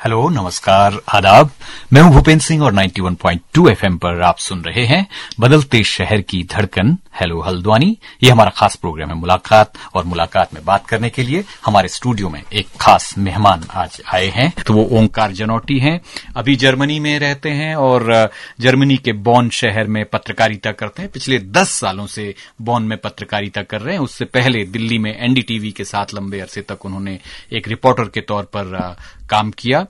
Hello, नमस्कार, आदाब। मैं हूँ भूपेंद्र सिंह और 91.2 एफएम पर आप सुन रहे हैं बदलते शहर की धड़कन, हेलो हल्द्वानी। ये हमारा खास प्रोग्राम है मुलाकात और मुलाकात में बात करने के लिए हमारे स्टूडियो में एक खास मेहमान आज आए हैं। तो वो ओंकार जनौटी हैं। अभी जर्मनी में रहते हैं और जर्मनी के बॉन शहर में पत्रकारिता करते हैं। पिछले दस सालों से बॉन में पत्रकारिता कर रहे हैं। उससे पहले दिल्ली में एनडीटीवी के साथ लंबे अरसे तक उन्होंने एक रिपोर्टर के तौर पर काम किया।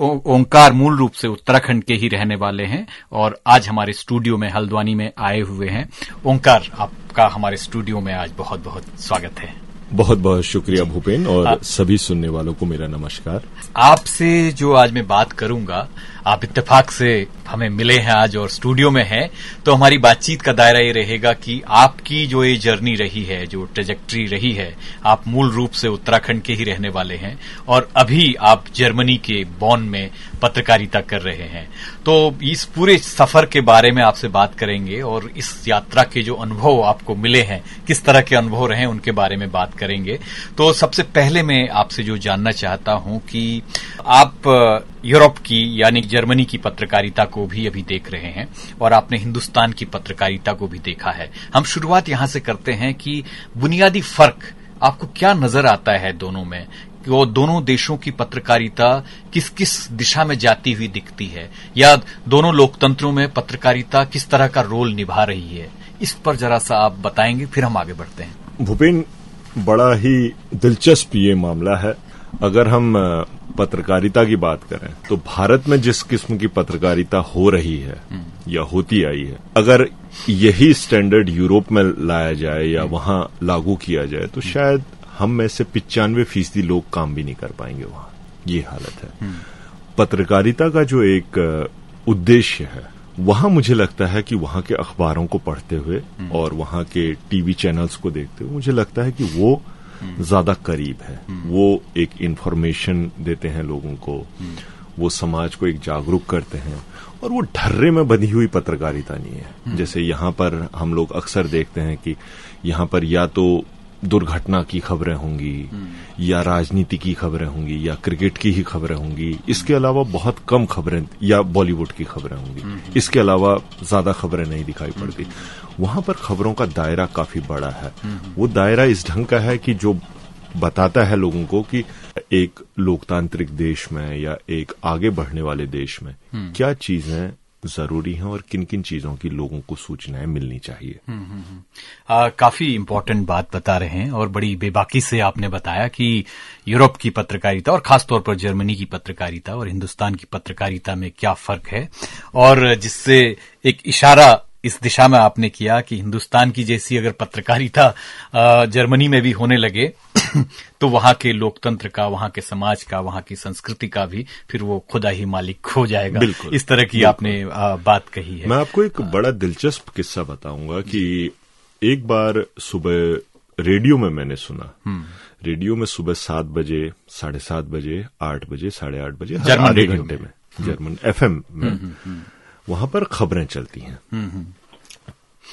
ओंकार मूल रूप से उत्तराखंड के ही रहने वाले हैं और आज हमारे स्टूडियो में हल्द्वानी में आए हुए हैं। ओंकार आपका हमारे स्टूडियो में आज बहुत बहुत स्वागत है। बहुत बहुत शुक्रिया भूपेन और आ, सभी सुनने वालों को मेरा नमस्कार। आपसे जो आज मैं बात करूँगा आप इत्तेफाक से हमें मिले हैं आज और स्टूडियो में हैं तो हमारी बातचीत का दायरा ये रहेगा कि आपकी जो ये जर्नी रही है, जो ट्रेजेक्ट्री रही है, आप मूल रूप से उत्तराखंड के ही रहने वाले हैं और अभी आप जर्मनी के बॉन में पत्रकारिता कर रहे हैं। तो इस पूरे सफ़र के बारे में आपसे बात करेंगे और इस यात्रा के जो अनुभव आपको मिले हैं, किस तरह के अनुभव रहे उनके बारे में बात करेंगे। तो सबसे पहले मैं आपसे जो जानना चाहता हूँ कि आप यूरोप की, यानी जर्मनी की पत्रकारिता को भी अभी देख रहे हैं और आपने हिंदुस्तान की पत्रकारिता को भी देखा है। हम शुरुआत यहाँ से करते हैं कि बुनियादी फ़र्क आपको क्या नज़र आता है दोनों में? वो दोनों देशों की पत्रकारिता किस किस दिशा में जाती हुई दिखती है? या दोनों लोकतंत्रों में पत्रकारिता किस तरह का रोल निभा रही है? इस पर जरा सा आप बताएँगे, फिर हम आगे बढ़ते हैं। भूपेन, बड़ा ही दिलचस्प ये मामला है। अगर हम पत्रकारिता की बात करें तो भारत में जिस किस्म की पत्रकारिता हो रही है या होती आई है अगर यही स्टैंडर्ड यूरोप में लाया जाए या वहाँ लागू किया जाए तो शायद हम में से पिचानवे फ़ीसदी लोग काम भी नहीं कर पाएँगे वहाँ। ये हालत है। पत्रकारिता का जो एक उद्देश्य है वहाँ मुझे लगता है कि वहाँ के अखबारों को पढ़ते हुए और वहाँ के टीवी चैनल्स को देखते हुए मुझे लगता है कि वो ज़्यादा करीब है। वो एक इन्फॉर्मेशन देते हैं लोगों को। वो समाज को एक जागरूक करते हैं। और वो ढर्रे में बंधी हुई पत्रकारिता नहीं है। जैसे यहाँ पर हम लोग अक्सर देखते हैं कि यहाँ पर या तो दुर्घटना की खबरें होंगी या राजनीति की खबरें होंगी या क्रिकेट की ही खबरें होंगी इसके अलावा बहुत कम खबरें या बॉलीवुड की खबरें होंगी। इसके अलावा ज़्यादा खबरें नहीं दिखाई पड़ती। वहाँ पर खबरों का दायरा काफ़ी बड़ा है। वो दायरा इस ढंग का है कि जो बताता है लोगों को कि एक लोकतांत्रिक देश में या एक आगे बढ़ने वाले देश में क्या चीज़ें ज़रूरी हैं और किन किन चीज़ों की लोगों को सूचनाएँ मिलनी चाहिए हम्म, हम्म, हम्म। आ, काफ़ी इम्पोर्टेंट बात बता रहे हैं और बड़ी बेबाकी से आपने बताया कि यूरोप की पत्रकारिता और खासतौर पर जर्मनी की पत्रकारिता और हिंदुस्तान की पत्रकारिता में क्या फ़र्क है और जिससे एक इशारा इस दिशा में आपने किया कि हिंदुस्तान की जैसी अगर पत्रकारिता जर्मनी में भी होने लगे तो वहाँ के लोकतंत्र का वहाँ के समाज का वहाँ की संस्कृति का भी फिर वो खुदा ही मालिक हो जाएगा। बिल्कुल। इस तरह की आपने बात कही है। मैं आपको एक बड़ा दिलचस्प किस्सा बताऊँगा कि एक बार सुबह रेडियो में मैंने सुना। हम्म। रेडियो में सुबह सात बजे साढ़े सात बजे आठ बजे साढ़े आठ बजे जर्मन आधे घंटे में। जर्मन एफएम में। हम्म, वहाँ पर खबरें चलती हैं। हम्म, हम्म।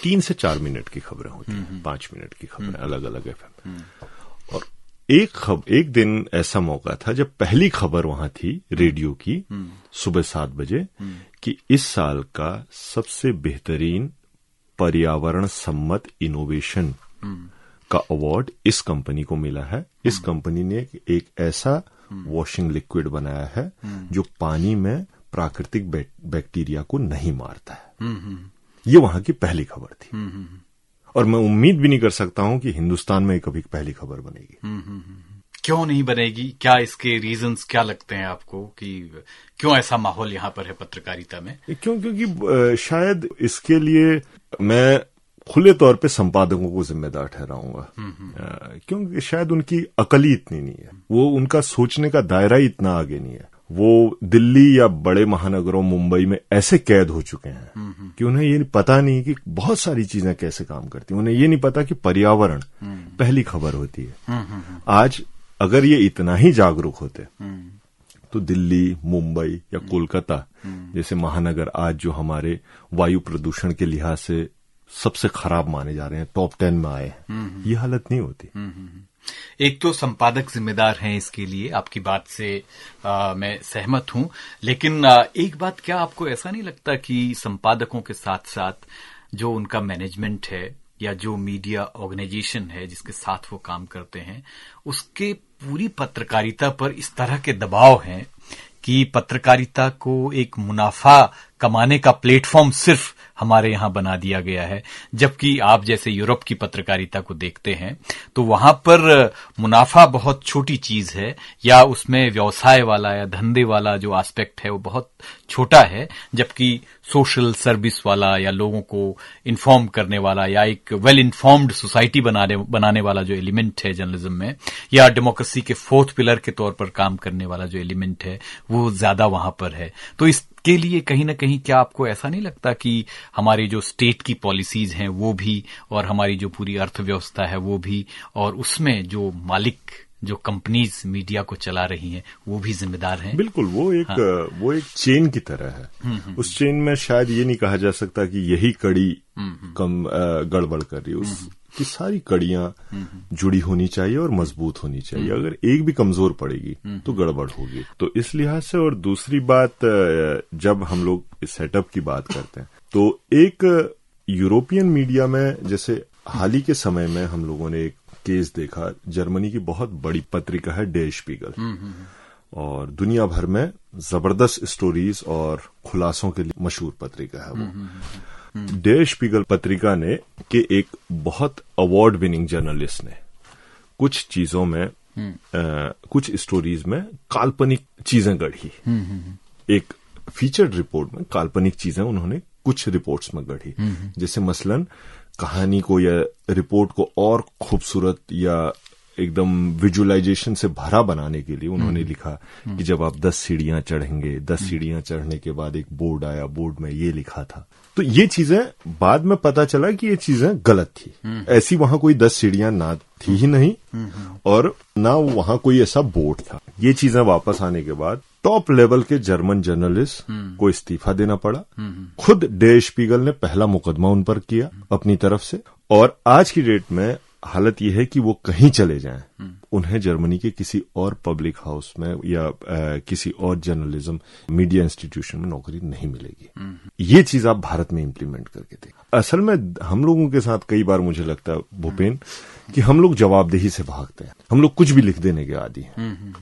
तीन से चार मिनट की खबरें होती हैं। हम्म, पाँच मिनट की खबरें अलग अलग एफ़ और एक खब एक दिन ऐसा मौका था जब पहली खबर वहाँ थी रेडियो की सुबह सात बजे कि इस साल का सबसे बेहतरीन पर्यावरण सम्मत इनोवेशन का अवार्ड इस कंपनी को मिला है। इस कंपनी ने एक ऐसा वॉशिंग लिक्विड बनाया है जो पानी में प्राकृतिक बैक्टीरिया को नहीं मारता है। हम्म, हम्म। ये वहाँ की पहली खबर थी। हम्म, और मैं उम्मीद भी नहीं कर सकता हूँ कि हिंदुस्तान में कभी पहली खबर बनेगी। क्यों नहीं बनेगी? क्या इसके रीजंस क्या लगते हैं आपको कि क्यों ऐसा माहौल यहाँ पर है पत्रकारिता में? क्यों? क्योंकि शायद इसके लिए मैं खुले तौर पे संपादकों को जिम्मेदार ठहराऊँगा। क्योंकि शायद उनकी अकली इतनी नहीं है। वो उनका सोचने का दायरा ही इतना आगे नहीं है। वो दिल्ली या बड़े महानगरों मुंबई में ऐसे कैद हो चुके हैं कि उन्हें ये पता नहीं कि बहुत सारी चीज़ें कैसे काम करती उन्हें ये नहीं पता कि पर्यावरण पहली खबर होती है। आज अगर ये इतना ही जागरूक होते तो दिल्ली मुंबई या कोलकाता जैसे महानगर आज जो हमारे वायु प्रदूषण के लिहाज से सबसे खराब माने जा रहे हैं टॉप टेन में आए हैं। ये हालत नहीं होती। एक तो संपादक जिम्मेदार हैं इसके लिए आपकी बात से आ, मैं सहमत हूँ। लेकिन आ, एक बात क्या आपको ऐसा नहीं लगता कि संपादकों के साथ साथ जो उनका मैनेजमेंट है या जो मीडिया ऑर्गेनाइजेशन है जिसके साथ वो काम करते हैं उसके पूरी पत्रकारिता पर इस तरह के दबाव हैं कि पत्रकारिता को एक मुनाफा कमाने का प्लेटफॉर्म सिर्फ़ हमारे यहाँ बना दिया गया है। जबकि आप जैसे यूरोप की पत्रकारिता को देखते हैं तो वहाँ पर मुनाफा बहुत छोटी चीज़ है, या उसमें व्यवसाय वाला या धंधे वाला जो एस्पेक्ट है, वो बहुत छोटा है, जबकि सोशल सर्विस वाला या लोगों को इन्फॉर्म करने वाला या एक वेल इन्फॉर्म्ड सोसाइटी बनाने बनाने वाला जो एलिमेंट है जर्नलिज्म में, या डेमोक्रेसी के फोर्थ पिलर के तौर पर काम करने वाला जो एलिमेंट है, वो ज़्यादा वहाँ पर है। तो इसके लिए कहीं ना कहीं क्या आपको ऐसा नहीं लगता कि हमारी जो स्टेट की पॉलिसीज़ हैं वो भी और हमारी जो पूरी अर्थव्यवस्था है वो भी और उसमें जो मालिक जो कंपनीज़ मीडिया को चला रही हैं वो भी जिम्मेदार हैं? बिल्कुल वो एक हाँ। वो एक चेन की तरह है। हम्म, हम्म, उस चेन में शायद ये नहीं कहा जा सकता कि यही कड़ी हम्म, कम गड़बड़ कर रही है। उसकी सारी कड़ियाँ जुड़ी होनी चाहिए और मज़बूत होनी चाहिए। अगर एक भी कमज़ोर पड़ेगी तो गड़बड़ होगी। तो इस लिहाज से और दूसरी बात जब हम लोग सेटअप की बात करते हैं तो एक यूरोपियन मीडिया में जैसे हाल ही के समय में हम लोगों ने एक केस देखा जर्मनी की बहुत बड़ी पत्रिका है डे स्पीगल हम्म, हम्म, हम्म। और दुनिया भर में ज़बरदस्त स्टोरीज और खुलासों के लिए मशहूर पत्रिका है वो। डे स्पीगल पत्रिका ने के एक बहुत अवार्ड विनिंग जर्नलिस्ट ने कुछ चीज़ों में आ, कुछ स्टोरीज में काल्पनिक चीज़ें गढ़ी। एक फीचर्ड रिपोर्ट में काल्पनिक चीज़ें उन्होंने कुछ रिपोर्ट्स में गढ़ी। जैसे मसलन कहानी को या रिपोर्ट को और खूबसूरत या एकदम विजुअलाइजेशन से भरा बनाने के लिए उन्होंने हम्म। लिखा कि हम्म। जब आप दस सीढ़ियाँ चढ़ेंगे दस हम्म। सीढ़ियाँ चढ़ने के बाद एक बोर्ड आया बोर्ड में ये लिखा था तो ये चीज़ें बाद में पता चला कि ये चीज़ें गलत थी ऐसी वहाँ कोई दस सीढ़ियाँ ना थी ही नहीं और ना वहाँ कोई ऐसा बोर्ड था ये चीज़ें वापस आने के बाद टॉप लेवल के जर्मन जर्नलिस्ट। को इस्तीफा देना पड़ा। खुद डे स्पीगल ने पहला मुकदमा उन पर किया अपनी तरफ़ से और आज की डेट में हालत यह है कि वो कहीं चले जाएँ। उन्हें जर्मनी के किसी और पब्लिक हाउस में या आ, किसी और जर्नलिज्म मीडिया इंस्टीट्यूशन में नौकरी नहीं मिलेगी। ये चीज़ आप भारत में इम्प्लीमेंट करके देखें असल में हम लोगों के साथ कई बार मुझे लगता है भूपेन कि हम लोग जवाबदेही से भागते हैं। हम लोग कुछ भी लिख देने के आदि हैं।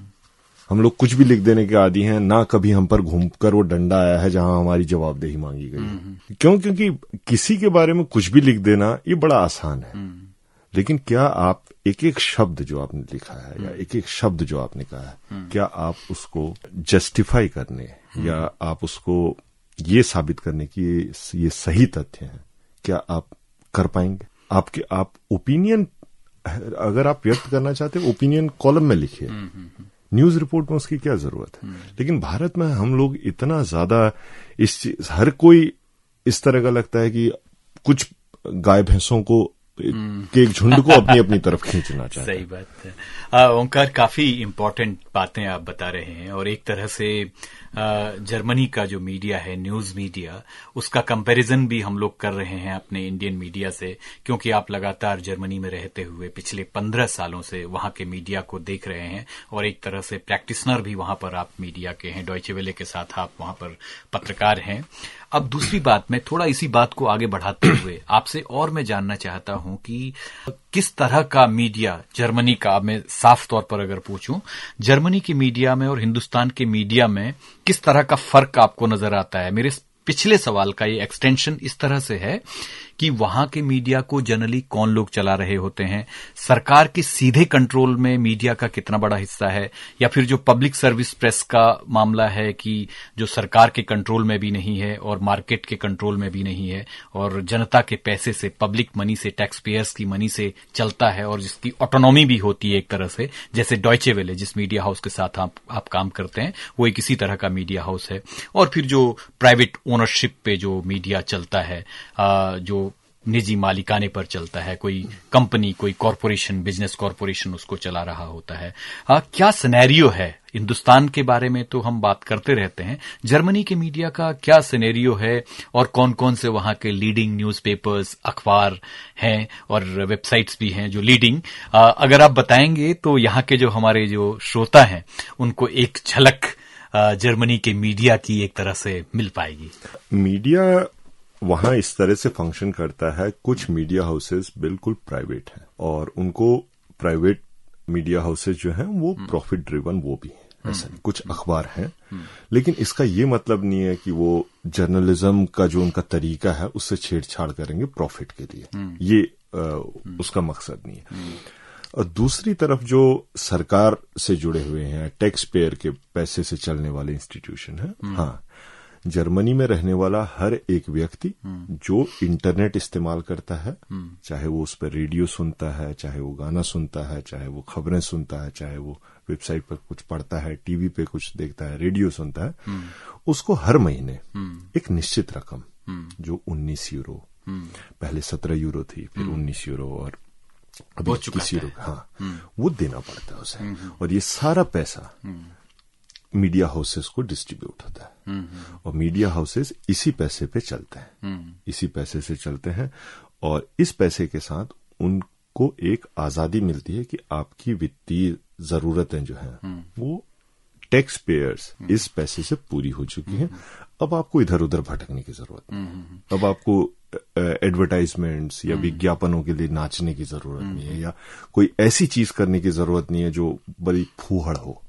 हम लोग कुछ भी लिख देने के आदि हैं ना कभी हम पर घूमकर वो डंडा आया है जहाँ हमारी जवाबदेही मांगी गई है। क्यों? क्योंकि किसी के बारे में कुछ भी लिख देना ये बड़ा आसान है। लेकिन क्या आप एक एक शब्द जो आपने लिखा है या एक एक शब्द जो आपने कहा है क्या आप उसको जस्टिफाई करने या आप उसको ये साबित करने की ये सही तथ्य है? क्या आप कर पाएँगे? आपके आप ओपिनियन अगर आप व्यक्त करना चाहते हैं ओपिनियन कॉलम में लिखिए। न्यूज़ रिपोर्ट में उसकी क्या ज़रूरत है? लेकिन भारत में हम लोग इतना ज़्यादा इस हर कोई इस तरह का लगता है कि कुछ गाय भैंसों को के एक झुंड को अपनी अपनी तरफ़ खींचना चाहिए सही बात है। ओंकार काफ़ी इम्पोर्टेंट बातें आप बता रहे हैं और एक तरह से जर्मनी का जो मीडिया है, न्यूज़ मीडिया, उसका कंपैरिजन भी हम लोग कर रहे हैं अपने इंडियन मीडिया से, क्योंकि आप लगातार जर्मनी में रहते हुए पिछले पंद्रह सालों से वहाँ के मीडिया को देख रहे हैं, और एक तरह से प्रैक्टिसनर भी वहाँ पर आप मीडिया के हैं डॉयचे वेले के साथ आप वहाँ पर पत्रकार हैं। अब दूसरी बात, मैं थोड़ा इसी बात को आगे बढ़ाते हुए आपसे और मैं जानना चाहता हूँ कि किस तरह का मीडिया, जर्मनी का मैं साफ़ तौर पर अगर पूछूँ, जर्मनी की मीडिया में और हिंदुस्तान के मीडिया में किस तरह का फ़र्क आपको नज़र आता है? मेरे पिछले सवाल का ये एक्सटेंशन इस तरह से है कि वहाँ के मीडिया को जनरली कौन लोग चला रहे होते हैं? सरकार के सीधे कंट्रोल में मीडिया का कितना बड़ा हिस्सा है? या फिर जो पब्लिक सर्विस प्रेस का मामला है कि जो सरकार के कंट्रोल में भी नहीं है और मार्केट के कंट्रोल में भी नहीं है और जनता के पैसे से पब्लिक मनी से टैक्स पेयर्स की मनी से चलता है और जिसकी ऑटोनॉमी भी होती है एक तरह से जैसे डॉयचे वेले जिस मीडिया हाउस के साथ आप, आप काम करते हैं वो एक इसी तरह का मीडिया हाउस है। और फिर जो प्राइवेट ओनरशिप पे जो मीडिया चलता है जो निजी मालिकाने पर चलता है कोई कंपनी कोई कॉरपोरेशन बिज़नेस कॉरपोरेशन उसको चला रहा होता है। आ, क्या सिनेरियो है? हिंदुस्तान के बारे में तो हम बात करते रहते हैं। जर्मनी के मीडिया का क्या सिनेरियो है? और कौन कौन से वहाँ के लीडिंग न्यूज़पेपर्स अखबार हैं और वेबसाइट्स भी हैं जो लीडिंग अगर आप बताएँगे तो यहाँ के जो हमारे जो श्रोता हैं उनको एक झलक जर्मनी के मीडिया की एक तरह से मिल पाएगी। मीडिया वहाँ इस तरह से फ़ंक्शन करता है कुछ मीडिया हाउसेस बिल्कुल प्राइवेट हैं और उनको प्राइवेट मीडिया हाउसेस जो हैं वो प्रॉफिट ड्रिवन वो भी हैं ऐसा नहीं कुछ अखबार हैं। लेकिन इसका ये मतलब नहीं है कि वो जर्नलिज्म का जो उनका तरीका है उससे छेड़छाड़ करेंगे प्रॉफिट के लिए। ये आ, उसका मकसद नहीं है। और दूसरी तरफ़ जो सरकार से जुड़े हुए हैं टैक्स पेयर के पैसे से चलने वाले इंस्टीट्यूशन है हाँ जर्मनी में रहने वाला हर एक व्यक्ति जो इंटरनेट इस्तेमाल करता है चाहे वो उस पर रेडियो सुनता है चाहे वो गाना सुनता है चाहे वो खबरें सुनता है चाहे वो वेबसाइट पर कुछ पढ़ता है टीवी पे कुछ देखता है रेडियो सुनता है उसको हर महीने एक निश्चित रकम जो 19 यूरो। पहले 17 यूरो थी फिर 19 यूरो और अभी इक्कीस यूरो हाँ। वो देना पड़ता है उसे। और ये सारा पैसा मीडिया हाउसेस को डिस्ट्रीब्यूट होता है। और मीडिया हाउसेस इसी पैसे पे चलते हैं। इसी पैसे से चलते हैं और इस पैसे के साथ उनको एक आज़ादी मिलती है कि आपकी वित्तीय जरूरतें जो हैं वो टैक्स पेयर्स इस पैसे से पूरी हो चुकी हैं। अब आपको इधर उधर भटकने की ज़रूरत नहीं। अब आपको एडवर्टाइजमेंट्स या विज्ञापनों के लिए नाचने की ज़रूरत नहीं है या कोई ऐसी चीज़ करने की ज़रूरत नहीं है जो बड़ी फूहड़ हो।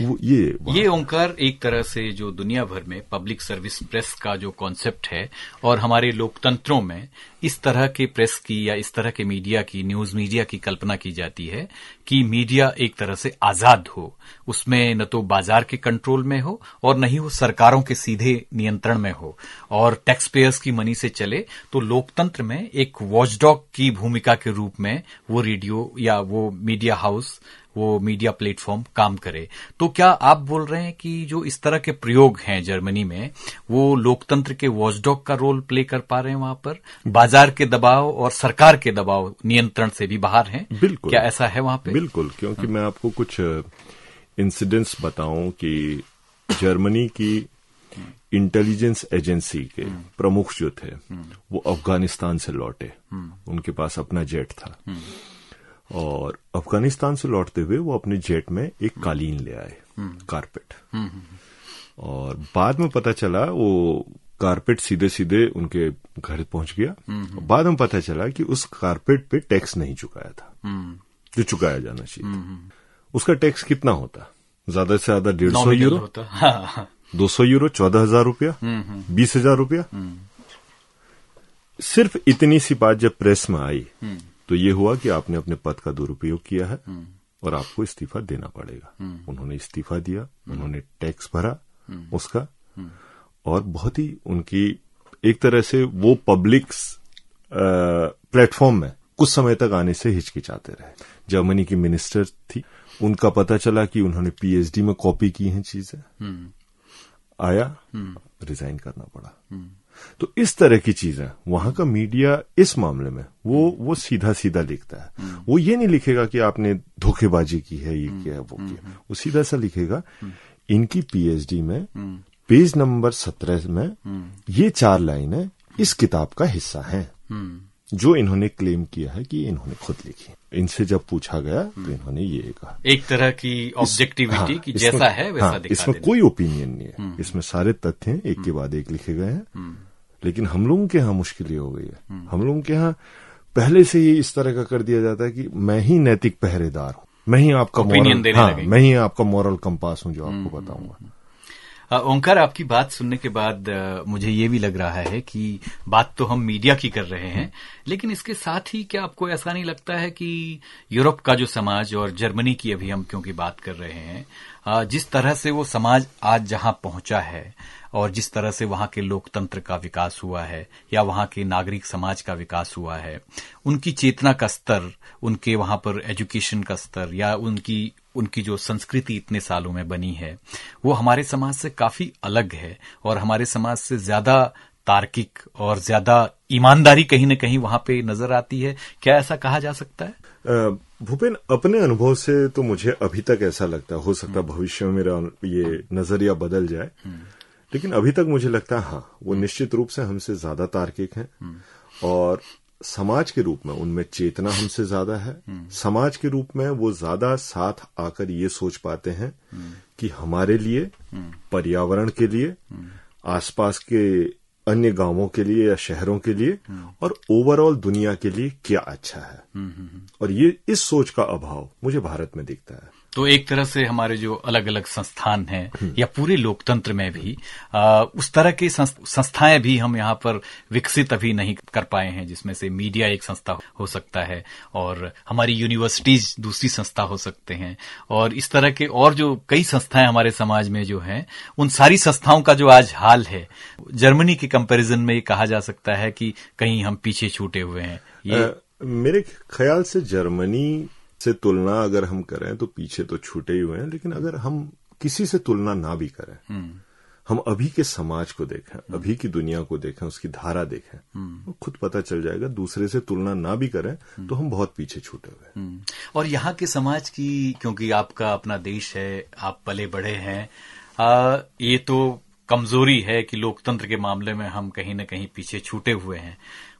ये ये ओंकार एक तरह से जो दुनिया भर में पब्लिक सर्विस प्रेस का जो कॉन्सेप्ट है और हमारे लोकतंत्रों में इस तरह के प्रेस की या इस तरह के मीडिया की न्यूज़, मीडिया की कल्पना की जाती है कि मीडिया एक तरह से आज़ाद हो। उसमें न तो बाज़ार के कंट्रोल में हो और न ही वो सरकारों के सीधे नियंत्रण में हो। और टैक्स पेयर्स की मनी से चले तो लोकतंत्र में एक वॉचडॉग की भूमिका के रूप में वो रेडियो या वो मीडिया हाउस वो मीडिया प्लेटफॉर्म काम करे। तो क्या आप बोल रहे हैं कि जो इस तरह के प्रयोग हैं जर्मनी में, वो लोकतंत्र के वॉचडॉग का रोल प्ले कर पा रहे हैं वहाँ पर? बाज़ार के दबाव और सरकार के दबाव नियंत्रण से भी बाहर हैं। बिल्कुल। क्या ऐसा है वहाँ पे? बिल्कुल क्योंकि हाँ। मैं आपको कुछ इंसिडेंट्स बताऊँ कि जर्मनी की इंटेलिजेंस एजेंसी के हाँ। प्रमुख जो थे हाँ। वो अफ़गानिस्तान से लौटे। उनके पास अपना जेट था। और अफ़गानिस्तान से लौटते हुए वो अपने जेट में एक कालीन ले आए कारपेट। और बाद में पता चला वो कारपेट सीधे सीधे उनके घर पहुँच गया। बाद में पता चला कि उस कारपेट पे टैक्स नहीं चुकाया था। जो चुकाया जाना चाहिए उसका टैक्स कितना होता? ज़्यादा से ज़्यादा डेढ़ सौ यूरो दो सौ यूरो चौदह हज़ार रूपया? बीस हज़ार रूपया? सिर्फ़ इतनी सी बात जब प्रेस में आई तो ये हुआ कि आपने अपने पद का दुरुपयोग किया है हम्म। और आपको इस्तीफा देना पड़ेगा। हम्म। उन्होंने इस्तीफा दिया हम्म। उन्होंने टैक्स भरा उसका। और बहुत ही उनकी एक तरह से वो पब्लिक प्लेटफॉर्म में कुछ समय तक आने से हिचकिचाते रहे। जर्मनी की मिनिस्टर थी। उनका पता चला कि उन्होंने पीएचडी में कॉपी की हैं चीज़ें। आया रिजाइन करना पड़ा। तो इस तरह की चीज़ें वहाँ का मीडिया इस मामले में वो वो सीधा सीधा लिखता है। वो ये नहीं लिखेगा कि आपने धोखेबाजी की है ये किया है वो किया। वो सीधा सा लिखेगा इनकी पीएचडी में पेज नंबर सत्रह में ये चार लाइनें इस किताब का हिस्सा हैं। जो इन्होंने क्लेम किया है कि इन्होंने खुद लिखी। इनसे जब पूछा गया तो इन्होंने ये कहा। एक तरह की ऑब्जेक्टिविटी हाँ, की जैसा है वैसा हाँ, इसमें कोई ओपिनियन नहीं है। इसमें सारे तथ्य हैं एक के बाद एक लिखे गए हैं। लेकिन हम लोगों के यहाँ मुश्किल हो गई है। हम्म। हम लोगों के यहाँ पहले से ही इस तरह का कर दिया जाता है कि मैं ही नैतिक पहरेदार हूँ। मैं ही आपका मोरल हाँ, मैं ही आपका मॉरल कंपास हूँ जो आपको हम्म, बताऊँगा। हम्म, ओंकार, आपकी बात सुनने के बाद मुझे ये भी लग रहा है कि बात तो हम मीडिया की कर रहे हैं, लेकिन इसके साथ ही क्या आपको ऐसा नहीं लगता है कि यूरोप का जो समाज और जर्मनी की अभी हम क्योंकि बात कर रहे हैं जिस तरह से वो समाज आज जहाँ पहुँचा है और जिस तरह से वहाँ के लोकतंत्र का विकास हुआ है या वहाँ के नागरिक समाज का विकास हुआ है उनकी चेतना का स्तर उनके वहाँ पर एजुकेशन का स्तर या उनकी उनकी जो संस्कृति इतने सालों में बनी है वो हमारे समाज से काफ़ी अलग है और हमारे समाज से ज़्यादा तार्किक और ज़्यादा ईमानदारी कहीं न कहीं वहाँ पे नज़र आती है। क्या ऐसा कहा जा सकता है? भूपेन अपने अनुभव से तो मुझे अभी तक ऐसा लगता है हो सकता भविष्य में मेरा ये नज़रिया बदल जाए। लेकिन अभी तक मुझे लगता है हाँ वो निश्चित रूप से हमसे ज़्यादा तार्किक हैं। और समाज के रूप में उनमें चेतना हमसे ज़्यादा है। समाज के रूप में वो ज़्यादा साथ आकर ये सोच पाते हैं कि हमारे लिए पर्यावरण के लिए आसपास के अन्य गाँवों के लिए या शहरों के लिए और ओवरऑल दुनिया के लिए क्या अच्छा है। और ये इस सोच का अभाव मुझे भारत में दिखता है। तो एक तरह से हमारे जो अलग अलग संस्थान हैं या पूरे लोकतंत्र में भी आ, उस तरह की संस्थाएँ भी हम यहाँ पर विकसित अभी नहीं कर पाए हैं जिसमें से मीडिया एक संस्था हो सकता है और हमारी यूनिवर्सिटीज दूसरी संस्था हो सकते हैं और इस तरह के और जो कई संस्थाएँ हमारे समाज में जो हैं उन सारी संस्थाओं का जो आज हाल है जर्मनी के कंपैरिजन में ये कहा जा सकता है कि कहीं हम पीछे छूटे हुए हैं ये आ, मेरे ख्याल से जर्मनी से तुलना अगर हम करें तो पीछे तो छूटे ही हुए हैं लेकिन अगर हम किसी से तुलना ना भी करें हम्म। हम अभी के समाज को देखें अभी की दुनिया को देखें उसकी धारा देखें तो खुद पता चल जाएगा दूसरे से तुलना ना भी करें तो हम बहुत पीछे छूटे हुए और यहाँ के समाज की क्योंकि आपका अपना देश है आप पले बड़े हैं आ, ये तो कमज़ोरी है कि लोकतंत्र के मामले में हम कहीं न कहीं पीछे छूटे हुए हैं।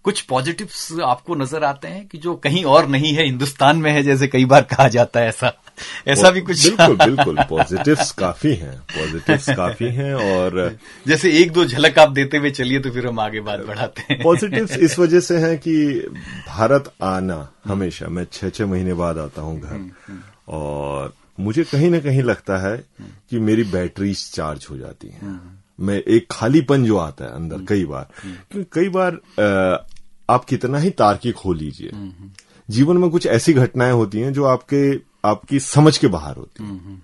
कुछ पॉजिटिव्स आपको नज़र आते हैं कि जो कहीं और नहीं है हिंदुस्तान में है जैसे कई बार कहा जाता है ऐसा। ऐसा भी कुछ। बिल्कुल बिल्कुल पॉजिटिव्स काफ़ी हैं पॉजिटिव्स काफ़ी हैं और जैसे एक दो झलक आप देते हुए चलिए तो फिर हम आगे बात बढ़ाते हैं। पॉजिटिव्स इस वजह से हैं कि भारत आना हमेशा मैं छह छह महीने बाद आता हूँ घर। हम्म, हम्म। और मुझे कहीं ना कहीं लगता है कि मेरी बैटरीज चार्ज हो जाती हैं। हम्म। मैं एक खालीपन जो आता है अंदर कई बार क्योंकि कई बार आप कितना ही तार्किक हो लीजिए। जीवन में कुछ ऐसी घटनाएँ होती हैं जो आपके आपकी समझ के बाहर होती हैं।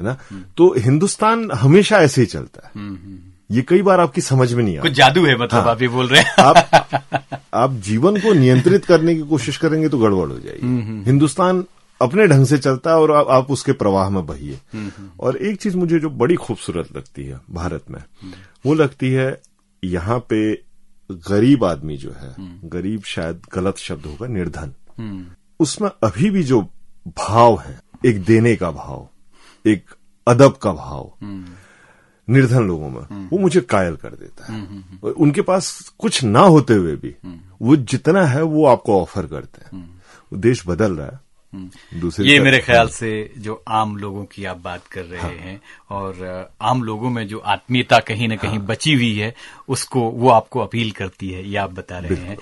है ना? तो हिंदुस्तान हमेशा ऐसे ही चलता है। ये कई बार आपकी समझ में नहीं आता। कुछ जादू है मतलब हाँ, आप ये बोल रहे हैं। आप आप जीवन को नियंत्रित करने की कोशिश करेंगे तो गड़बड़ हो जाएगी। हिंदुस्तान अपने ढंग से चलता है और आप, आप उसके प्रवाह में बहिए। और एक चीज़ मुझे जो बड़ी खूबसूरत लगती है भारत में वो लगती है यहाँ पे गरीब आदमी जो है हम्म। गरीब शायद गलत शब्द होगा निर्धन। हम्म। उसमें अभी भी जो भाव है एक देने का भाव एक अदब का भाव हम्म। निर्धन लोगों में वो मुझे कायल कर देता है। उनके पास कुछ ना होते हुए भी वो जितना है वो आपको ऑफ़र करते हैं। देश बदल रहा है। दूसरी ये मेरे ख्याल से जो आम लोगों की आप बात कर रहे हाँ। हैं और आम लोगों में जो आत्मीयता कहीं ना कहीं हाँ। बची हुई है उसको वो आपको अपील करती है ये आप बता रहे हैं।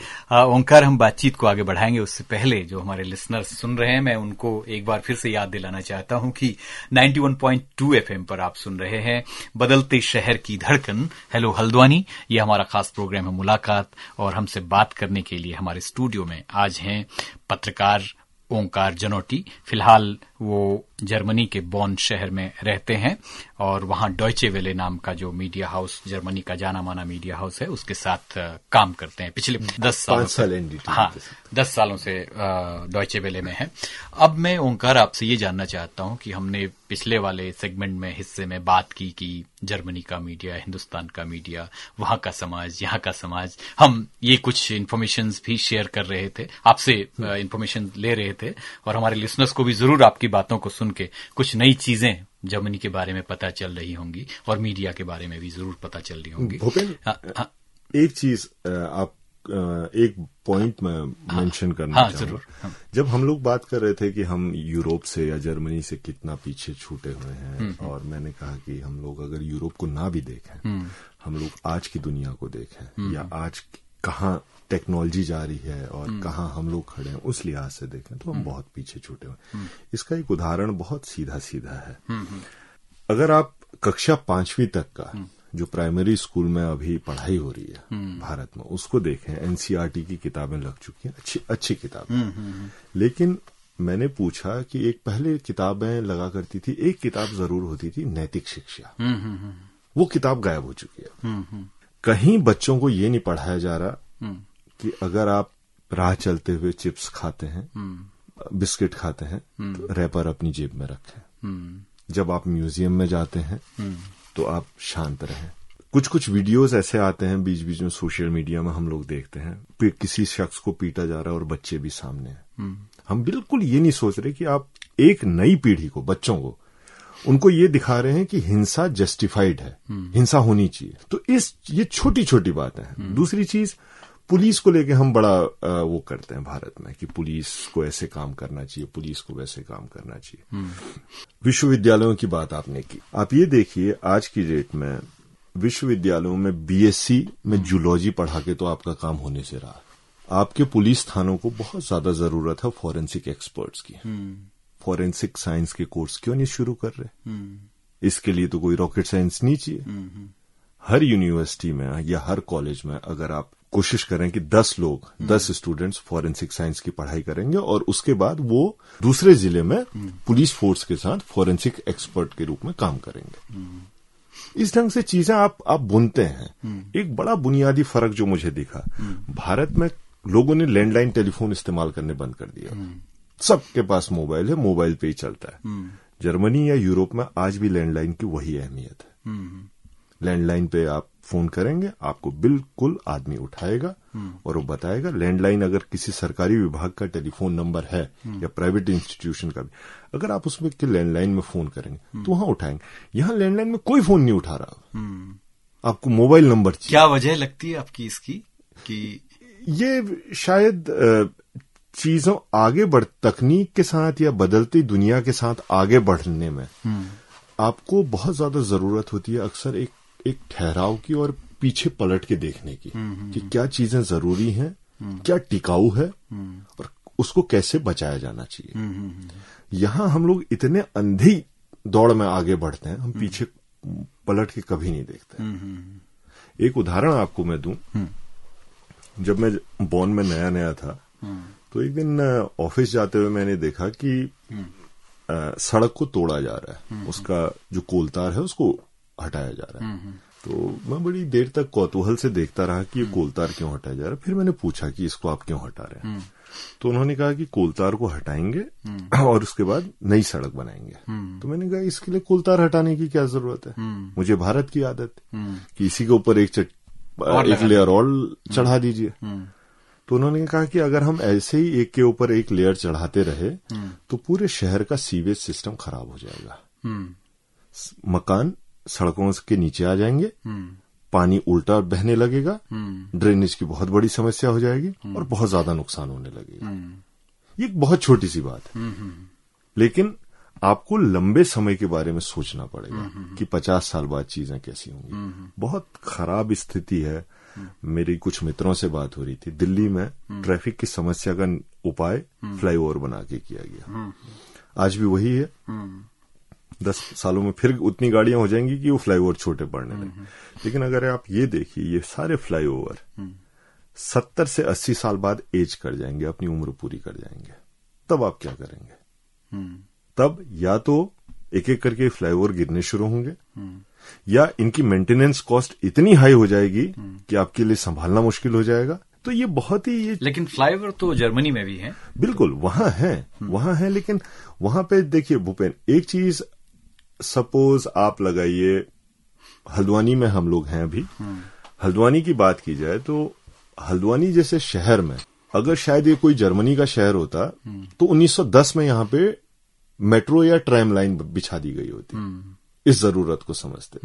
ओंकार हम बातचीत को आगे बढ़ाएँगे। उससे पहले जो हमारे लिसनर्स सुन रहे हैं मैं उनको एक बार फिर से याद दिलाना चाहता हूँ कि 91.2 एफएम पर आप सुन रहे हैं बदलते शहर की धड़कन। हेलो हल्द्वानी ये हमारा खास प्रोग्राम है मुलाकात और हमसे बात करने के लिए हमारे स्टूडियो में आज हैं पत्रकार ओंकार जनोटी फ़िलहाल वो जर्मनी के बॉन शहर में रहते हैं और वहाँ डॉयचे वेले नाम का जो मीडिया हाउस जर्मनी का जाना माना मीडिया हाउस है उसके साथ काम करते हैं। पिछले दस सालों से हाँ दस सालों। से डॉयचे वेले में है। अब मैं ओंकार आपसे ये जानना चाहता हूँ कि हमने पिछले वाले सेगमेंट में हिस्से में बात की कि जर्मनी का मीडिया हिंदुस्तान का मीडिया वहाँ का समाज यहाँ का समाज। हम ये कुछ इन्फॉर्मेशन भी शेयर कर रहे थे। आपसे इन्फॉर्मेशन ले रहे थे और हमारे लिसनर्स को भी ज़रूर आपकी बातों को सुन के कुछ नई चीज़ें जर्मनी के बारे में पता चल रही होंगी और मीडिया के बारे में भी ज़रूर पता चल रही होंगी। हाँ, हाँ, एक चीज़ आप एक पॉइंट में मेंशन करना हाँ, ज़रूर। हाँ, जब हम लोग बात कर रहे थे कि हम यूरोप से या जर्मनी से कितना पीछे छूटे हुए हैं हम्म, हम्म। और मैंने कहा कि हम लोग अगर यूरोप को ना भी देखें हम्म। हम लोग आज की दुनिया को देखें या आज कहाँ टेक्नोलॉजी जा रही है और हम्म। कहाँ हम लोग खड़े हैं उस लिहाज से देखें तो हम हम्म। बहुत पीछे छूटे हुए हम्म। इसका एक उदाहरण बहुत सीधा सीधा है अगर आप कक्षा पांचवी तक का जो प्राइमरी स्कूल में अभी पढ़ाई हो रही है भारत में उसको देखें एनसीईआरटी की किताबें लग चुकी हैं अच्छी अच्छी किताबें। लेकिन मैंने पूछा कि एक पहले किताबें लगा करती थी एक किताब ज़रूर होती थी नैतिक शिक्षा। वो किताब गायब हो चुकी है। कहीं बच्चों को ये नहीं पढ़ाया जा रहा कि अगर आप राह चलते हुए चिप्स खाते हैं हम्म। बिस्किट खाते हैं हम्म। तो रैपर अपनी जेब में रखें। हम्म। जब आप म्यूज़ियम में जाते हैं तो आप शांत रहें। कुछ कुछ वीडियोस ऐसे आते हैं बीच बीच में सोशल मीडिया में हम लोग देखते हैं। किसी शख्स को पीटा जा रहा है और बच्चे भी सामने हैं। हम बिल्कुल ये नहीं सोच रहे कि आप एक नई पीढ़ी को बच्चों को उनको ये दिखा रहे हैं कि हिंसा जस्टिफाइड है। हिंसा होनी चाहिए। तो इस ये छोटी छोटी बातें हैं। दूसरी चीज़ पुलिस को लेके हम बड़ा आ, वो करते हैं भारत में कि पुलिस को ऐसे काम करना चाहिए पुलिस को वैसे काम करना चाहिए। विश्वविद्यालयों की बात आपने की। आप ये देखिए आज की डेट में विश्वविद्यालयों में बीएससी में जूलॉजी पढ़ा के तो आपका काम होने से रहा। आपके पुलिस थानों को बहुत ज़्यादा ज़रूरत है फॉरेंसिक एक्सपर्ट्स की। फॉरेंसिक साइंस के कोर्स क्यों नहीं शुरू कर रहे? इसके लिए तो कोई रॉकेट साइंस नहीं चाहिए। हर यूनिवर्सिटी में या हर कॉलेज में अगर आप कोशिश करें कि 10 लोग 10 स्टूडेंट्स फॉरेंसिक साइंस की पढ़ाई करेंगे और उसके बाद वो दूसरे ज़िले में पुलिस फोर्स के साथ फॉरेंसिक एक्सपर्ट के रूप में काम करेंगे। इस ढंग से चीज़ें आप आप बुनते हैं। एक बड़ा बुनियादी फ़र्क जो मुझे दिखा भारत में लोगों ने लैंडलाइन टेलीफोन इस्तेमाल करने बंद कर दिया। सबके पास मोबाइल है मोबाइल पे ही चलता है। जर्मनी या यूरोप में आज भी लैंडलाइन की वही अहमियत है। लैंडलाइन पे आप फ़ोन करेंगे आपको बिल्कुल आदमी उठाएगा और वो बताएगा लैंडलाइन अगर किसी सरकारी विभाग का टेलीफोन नंबर है या प्राइवेट इंस्टीट्यूशन का भी अगर आप उसमें के लैंडलाइन में फ़ोन करेंगे तो वहाँ उठाएँगे। यहाँ लैंडलाइन में कोई फ़ोन नहीं उठा रहा। आपको मोबाइल नंबर चाहिए। क्या वजह लगती है आपकी इसकी कि ये शायद चीज़ों आगे बढ़ तकनीक के साथ या बदलती दुनिया के साथ आगे बढ़ने में आपको बहुत ज़्यादा ज़रूरत होती है। अक्सर एक एक ठहराव की और पीछे पलट के देखने की कि क्या चीज़ें ज़रूरी हैं क्या टिकाऊ है और उसको कैसे बचाया जाना चाहिए। यहाँ हम लोग इतने अंधी दौड़ में आगे बढ़ते हैं हम पीछे पलट के कभी नहीं देखते। एक उदाहरण आपको मैं दूँ। जब मैं बॉन में नया नया था तो एक दिन ऑफ़िस जाते हुए मैंने देखा कि सड़क को तोड़ा जा रहा है। उसका जो कोलतार है उसको हटाया जा रहा है। तो मैं बड़ी देर तक कौतूहल से देखता रहा कि ये कोलतार क्यों हटाया जा रहा है। फिर मैंने पूछा कि इसको आप क्यों हटा रहे हैं? तो उन्होंने कहा कि कोलतार को हटाएँगे और उसके बाद नई सड़क बनाएँगे। तो मैंने कहा इसके लिए कोलतार हटाने की क्या ज़रूरत है? मुझे भारत की आदत कि इसी के ऊपर एक एक लेयर और चढ़ा दीजिए। तो उन्होंने कहा कि अगर हम ऐसे ही एक के ऊपर एक लेयर चढ़ाते रहे तो पूरे शहर का सीवेज सिस्टम खराब हो जाएगा। मकान सड़कों के नीचे आ जाएँगे। पानी उल्टा बहने लगेगा। ड्रेनेज की बहुत बड़ी समस्या हो जाएगी और बहुत ज़्यादा नुकसान होने लगेगा। ये एक बहुत छोटी सी बात है। लेकिन आपको लंबे समय के बारे में सोचना पड़ेगा कि पचास साल बाद चीज़ें कैसी होंगी। बहुत खराब स्थिति है। मेरी कुछ मित्रों से बात हो रही थी। दिल्ली में ट्रैफ़िक की समस्या का उपाय फ्लाईओवर बना के किया गया। आज भी वही है। दस सालों में फिर उतनी गाड़ियाँ हो जाएँगी कि वो फ्लाईओवर छोटे पड़ने लगे। लेकिन अगर आप ये देखिए ये सारे फ्लाईओवर सत्तर से अस्सी साल बाद एज कर जाएँगे अपनी उम्र पूरी कर जाएँगे तब आप क्या करेंगे? तब या तो एक एक करके फ्लाईओवर गिरने शुरू होंगे या इनकी मेंटेनेंस कॉस्ट इतनी हाई हो जाएगी कि आपके लिए संभालना मुश्किल हो जाएगा। तो ये बहुत ही ये लेकिन फ्लाईओवर तो जर्मनी में भी है। बिल्कुल वहाँ है वहाँ है लेकिन वहाँ पे देखिए भूपेन एक चीज़ सपोज़ आप लगाइए हल्द्वानी में हम लोग हैं अभी। हल्द्वानी की बात की जाए तो हल्द्वानी जैसे शहर में अगर शायद ये कोई जर्मनी का शहर होता तो 1910 में यहाँ पे मेट्रो या ट्रैम लाइन बिछा दी गई होती। इस ज़रूरत को समझते।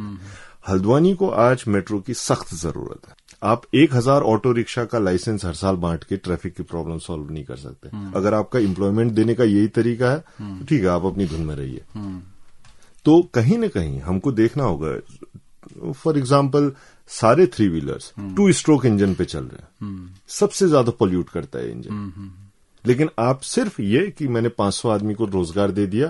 हल्द्वानी को आज मेट्रो की सख्त ज़रूरत है। आप एक हज़ार ऑटो रिक्शा का लाइसेंस हर साल बांट के ट्रैफ़िक की प्रॉब्लम सॉल्व नहीं कर सकते। अगर आपका एम्प्लॉयमेंट देने का यही तरीका है तो ठीक है आप अपनी धुन में रहिए। तो कहीं ना कहीं हमको देखना होगा फॉर एग्ज़ाम्पल सारे three wheelers two stroke engine पे चल रहे हैं। सबसे ज़्यादा पोल्यूट करता है इंजन लेकिन आप सिर्फ़ ये कि मैंने 500 आदमी को रोज़गार दे दिया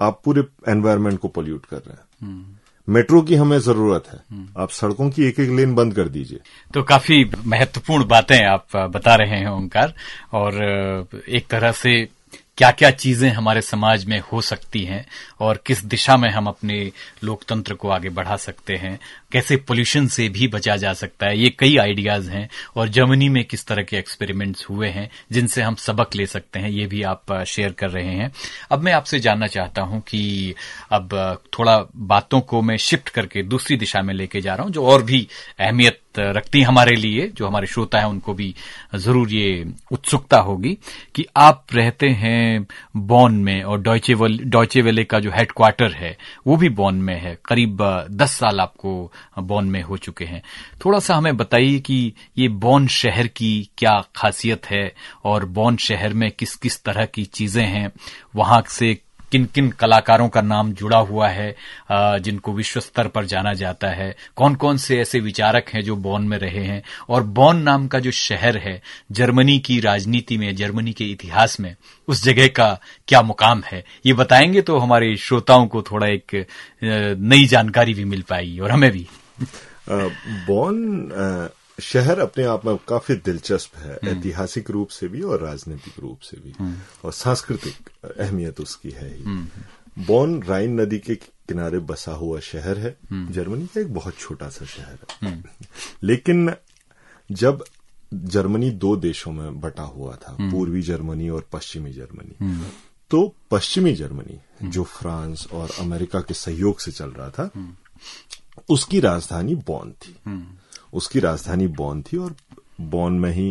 आप पूरे एनवायरमेंट को पोल्यूट कर रहे हैं। मेट्रो की हमें ज़रूरत है। आप सड़कों की एक एक लेन बंद कर दीजिए। तो काफ़ी महत्वपूर्ण बातें आप बता रहे हैं ओंकार। और एक तरह से क्या क्या चीज़ें हमारे समाज में हो सकती हैं और किस दिशा में हम अपने लोकतंत्र को आगे बढ़ा सकते हैं, कैसे पोल्यूशन से भी बचा जा सकता है, ये कई आइडियाज़ हैं और जर्मनी में किस तरह के एक्सपेरिमेंट्स हुए हैं, जिनसे हम सबक ले सकते हैं, ये भी आप शेयर कर रहे हैं। अब मैं आपसे जानना चाहता हूँ कि अब थोड़ा बातों को मैं शिफ्ट करके दूसरी दिशा में लेके जा रहा हूँ, जो और भी अहमियत रखती हैं हमारे लिए, जो हमारे श्रोता हैं, उनको भी ज़रूर ये उत्सुकता होगी कि आप रहते हैं बॉन में और डॉयचे डॉयचे वेले का जो हेडक्वार्टर है, वो भी बॉन में है। करीब दस साल आपको बॉन में हो चुके हैं। थोड़ा सा हमें बताइए कि ये बॉन शहर की क्या खासियत है और बॉन शहर में किस किस तरह की चीज़ें हैं, वहाँ से किन किन कलाकारों का नाम जुड़ा हुआ है जिनको विश्व स्तर पर जाना जाता है? कौन कौन से ऐसे विचारक हैं जो बॉन में रहे हैं? और बॉन नाम का जो शहर है, जर्मनी की राजनीति में, जर्मनी के इतिहास में, उस जगह का क्या मुकाम है? ये बताएँगे तो हमारे श्रोताओं को थोड़ा एक नई जानकारी भी मिल पाएगी, और हमें भी। बॉन शहर अपने आप में काफ़ी दिलचस्प है हम्म। ऐतिहासिक रूप से भी और राजनीतिक रूप से भी। हम्म। और सांस्कृतिक अहमियत उसकी है ही। हम्म। बॉन राइन नदी के किनारे बसा हुआ शहर है। जर्मनी का एक बहुत छोटा सा शहर है। लेकिन जब जर्मनी दो देशों में बटा हुआ था पूर्वी जर्मनी और पश्चिमी जर्मनी तो पश्चिमी जर्मनी जो फ्रांस और अमेरिका के सहयोग से चल रहा था उसकी राजधानी बॉन थी। उसकी राजधानी बॉन थी और बॉन में ही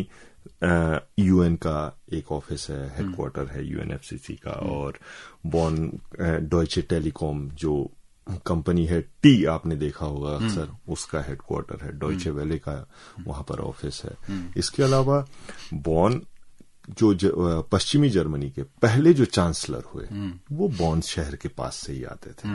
यूएन का एक ऑफ़िस है हेडक्वार्टर है यूएनएफसीसी का हम्म। और बॉन डॉयचे टेलीकॉम जो कंपनी है टी आपने देखा होगा हम्म। अक्सर उसका हेडक्वार्टर है डॉयचे हम्म। वेले का वहाँ पर ऑफ़िस है इसके अलावा बॉन जो पश्चिमी जर्मनी के पहले जो चांसलर हुए वो बॉन शहर के पास से ही आते थे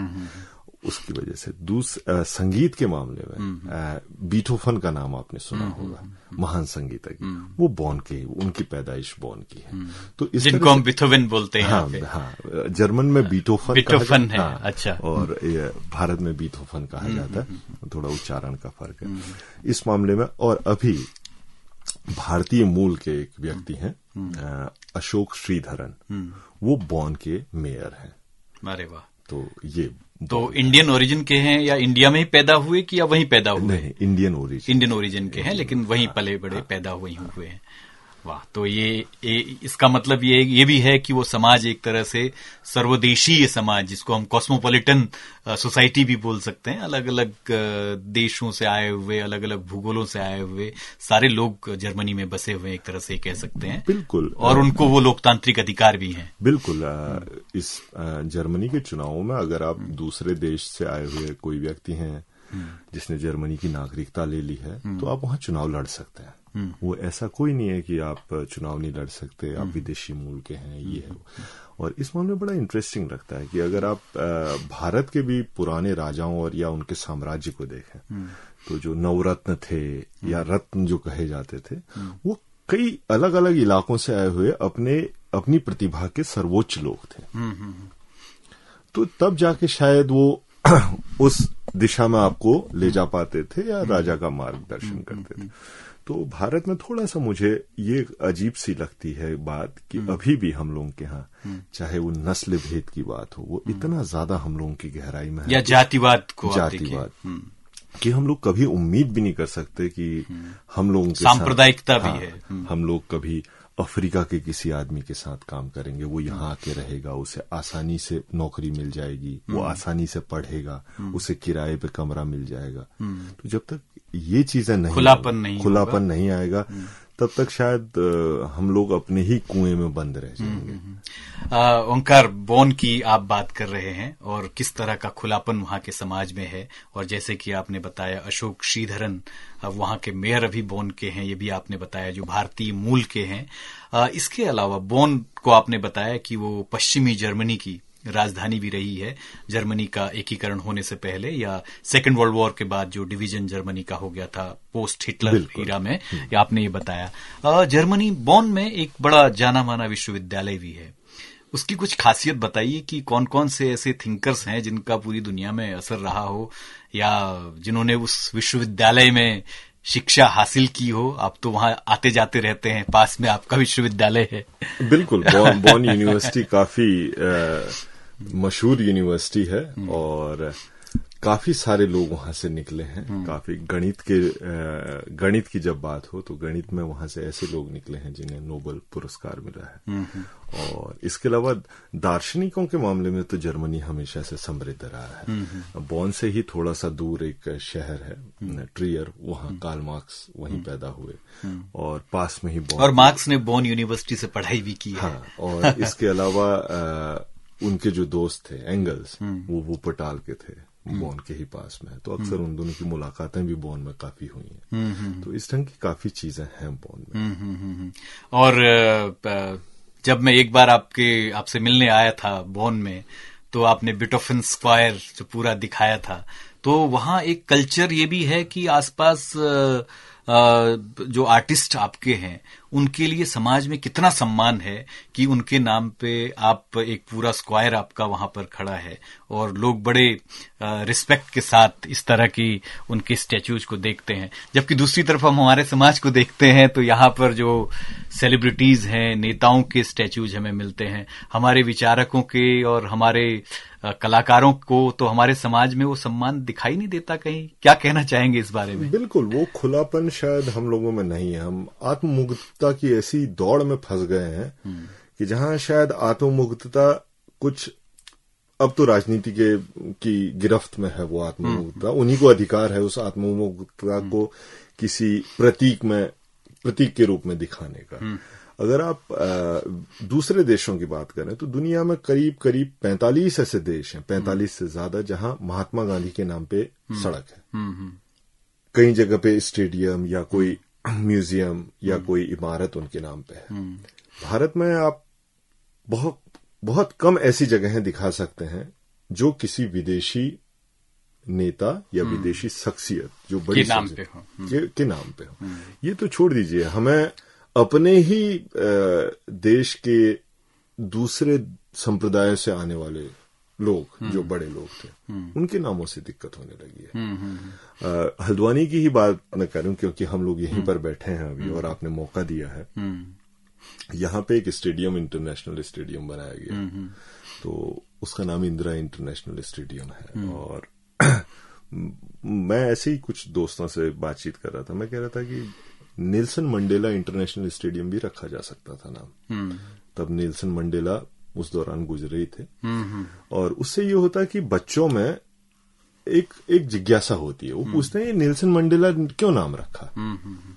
उसकी वजह से। दूस संगीत के मामले में हम्म। बीटोफन का नाम आपने सुना हम्म, होगा हम्म, महान संगीतज्ञ। वो बॉन के उनकी पैदाइश बॉन की है। तो इस जिनको हम बिथोवन बोलते हैं हाँ हाँ जर्मन में बीटोफन बीटोफन है हाँ, अच्छा। और भारत में बीथोफन कहा जाता है। थोड़ा उच्चारण का फ़र्क है। इस मामले में और अभी भारतीय मूल के एक व्यक्ति हैं अशोक श्रीधरन। वो बॉन के मेयर हैं। अरे वाह। तो ये तो इंडियन ओरिजिन के हैं या इंडिया में ही पैदा हुए कि या वहीं पैदा हुए? नहीं इंडियन ओरिजिन इंडियन ओरिजिन के हैं लेकिन वहीं पले बड़े पैदा वहीं हुए हैं। वाह तो ये, ये इसका मतलब ये ये भी है कि वो समाज एक तरह से सर्वदेशीय समाज जिसको हम कॉस्मोपॉलिटन सोसाइटी भी बोल सकते हैं। अलग अलग देशों से आए हुए अलग अलग भूगोलों से आए हुए सारे लोग जर्मनी में बसे हुए एक तरह से कह सकते हैं। बिल्कुल। और उनको वो लोकतांत्रिक अधिकार भी हैं। बिल्कुल इस जर्मनी के चुनावों में अगर आप दूसरे देश से आए हुए कोई व्यक्ति हैं जिसने जर्मनी की नागरिकता ले ली है तो आप वहाँ चुनाव लड़ सकते हैं। वो ऐसा कोई नहीं है कि आप चुनाव नहीं लड़ सकते आप विदेशी मूल के हैं ये है और इस मामले में बड़ा इंटरेस्टिंग लगता है कि अगर आप भारत के भी पुराने राजाओं और या उनके साम्राज्य को देखें तो जो नवरत्न थे या रत्न जो कहे जाते थे वो कई अलग अलग इलाकों से आए हुए अपने अपनी प्रतिभा के सर्वोच्च लोग थे। तो तब जाके शायद वो उस दिशा में आपको ले जा पाते थे या राजा का मार्गदर्शन करते थे? तो भारत में थोड़ा सा मुझे ये अजीब सी लगती है बात कि हम्म। अभी भी हम लोगों के यहाँ हम्म। चाहे वो नस्ल भेद की बात हो वो हम्म। इतना ज़्यादा हम लोगों की गहराई में है या जातिवाद को जातिवाद। कि हम लोग कभी उम्मीद भी नहीं कर सकते कि हम लोगों के सांप्रदायिकता भी हाँ, है। हम लोग कभी अफ्रीका के किसी आदमी के साथ काम करेंगे वो यहाँ आके रहेगा उसे आसानी से नौकरी मिल जाएगी वो आसानी से पढ़ेगा उसे किराए पे कमरा मिल जाएगा। तो जब तक ये चीज़ें नहीं खुलापन नहीं खुलापन नहीं आएगा हम्म। तब तक शायद हम लोग अपने ही कुएँ में बंद रह हम्म, जाएँगे। हम्म, ओंकार बोन की आप बात कर रहे हैं और किस तरह का खुलापन वहाँ के समाज में है? और जैसे कि आपने बताया अशोक श्रीधरन वहाँ के मेयर अभी बोन के हैं ये भी आपने बताया जो भारतीय मूल के हैं। इसके अलावा बोन को आपने बताया कि वो पश्चिमी जर्मनी की राजधानी भी रही है जर्मनी का एकीकरण होने से पहले या सेकेंड वर्ल्ड वॉर के बाद जो डिवीज़न जर्मनी का हो गया था पोस्ट हिटलर हीरा में या आपने ये बताया। जर्मनी बॉन में एक बड़ा जाना माना विश्वविद्यालय भी है। उसकी कुछ खासियत बताइए कि कौन कौन से ऐसे थिंकर्स हैं जिनका पूरी दुनिया में असर रहा हो या जिन्होंने उस विश्वविद्यालय में शिक्षा हासिल की हो आप तो वहाँ आते जाते रहते हैं पास में आपका विश्वविद्यालय है। बिल्कुल बॉन यूनिवर्सिटी काफ़ी मशहूर यूनिवर्सिटी है और काफ़ी सारे लोग वहाँ से निकले हैं। हम्म। काफ़ी गणित के गणित की जब बात हो तो गणित में वहाँ से ऐसे लोग निकले हैं जिन्हें नोबेल पुरस्कार मिला है। हम्म, और इसके अलावा दार्शनिकों के मामले में तो जर्मनी हमेशा से समृद्ध रहा हम्म, है बॉन से ही थोड़ा सा दूर एक शहर है ट्रियर वहाँ कार्ल मार्क्स वहीं पैदा हुए। और पास में ही बॉन और मार्क्स ने बॉन यूनिवर्सिटी से पढ़ाई भी की हाँ। और इसके अलावा उनके जो दोस्त थे एंगल्स वो वो पटाल के थे। बॉन के ही पास में तो अक्सर उन दोनों की मुलाकातें भी बोन में काफ़ी हुई हैं। तो इस ढंग की काफ़ी चीज़ें हैं बोन में। हम्म, हम्म, हम्म, हम्म। और जब मैं एक बार आपके आपसे मिलने आया था बोन में तो आपने बिटोफिन स्क्वायर जो पूरा दिखाया था तो वहाँ एक कल्चर ये भी है कि आसपास जो आर्टिस्ट आपके हैं उनके लिए समाज में कितना सम्मान है कि उनके नाम पे आप एक पूरा स्क्वायर आपका वहाँ पर खड़ा है। और लोग बड़े रिस्पेक्ट के साथ इस तरह की उनके स्टैच्यूज को देखते हैं। जबकि दूसरी तरफ़ हम हमारे समाज को देखते हैं तो यहाँ पर जो सेलिब्रिटीज हैं, नेताओं के स्टैच्यूज हमें मिलते हैं। हमारे विचारकों के और हमारे कलाकारों को तो हमारे समाज में वो सम्मान दिखाई नहीं देता कहीं। क्या कहना चाहेंगे इस बारे में? बिल्कुल, वो खुलापन शायद हम लोगों में नहीं है। हम आत्ममुग्धता की ऐसी दौड़ में फंस गए हैं कि जहाँ शायद आत्ममुग्धता कुछ अब तो राजनीति के की गिरफ्त में है वो आत्ममुग्धता। उन्हीं को अधिकार है उस आत्ममुग्धता को किसी प्रतीक में प्रतीक के रूप में दिखाने का। अगर आप अ, दूसरे देशों की बात करें तो दुनिया में करीब करीब 45 ऐसे देश हैं 45 से ज़्यादा जहाँ महात्मा गांधी के नाम पे सड़क है। हम्म, हम्म, कई जगह पे स्टेडियम या कोई म्यूज़ियम या कोई इमारत उनके नाम पे है। भारत में आप बहुत बहुत कम ऐसी जगहें दिखा सकते हैं जो किसी विदेशी नेता या विदेशी शख्सियत जो बड़ी के नाम पे हो। के, के नाम पे हो। ये तो छोड़ दीजिए हमें अपने ही देश के दूसरे संप्रदाय से आने वाले लोग जो बड़े लोग थे उनके नामों से दिक्कत होने लगी है। हम्म, हम्म, हल्द्वानी की ही बात मैं करूँ क्योंकि हम लोग यहीं पर बैठे हैं अभी और आपने मौका दिया है। हम्म, यहाँ पे एक स्टेडियम इंटरनेशनल स्टेडियम बनाया गया। हम्म, तो उसका नाम इंदिरा इंटरनेशनल स्टेडियम है और मैं ऐसे ही कुछ दोस्तों से बातचीत कर रहा था। मैं कह रहा था कि नेल्सन मंडेला इंटरनेशनल स्टेडियम भी रखा जा सकता था नाम। हम्म, तब नेल्सन मंडेला उस दौरान गुजरे ही थे। हम्म, हम्म, और उससे ये होता है कि बच्चों में एक एक जिज्ञासा होती है। वो पूछते हैं ये नेल्सन मंडेला क्यों नाम रखा? हम्म, हम्म,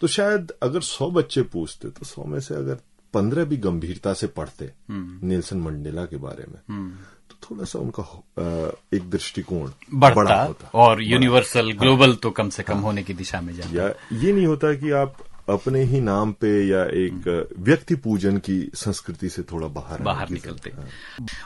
तो शायद अगर सौ बच्चे पूछते तो सौ में से अगर पंद्रह भी गंभीरता से पढ़ते नेल्सन मंडेला के बारे में हम्म। तो थोड़ा सा उनका एक दृष्टिकोण बढ़ता बड़ा होता। और यूनिवर्सल ग्लोबल तो कम से कम होने की दिशा में जाता। या ये नहीं होता कि आप अपने ही नाम पे या एक व्यक्ति पूजन की संस्कृति से थोड़ा बाहर बाहर निकलते।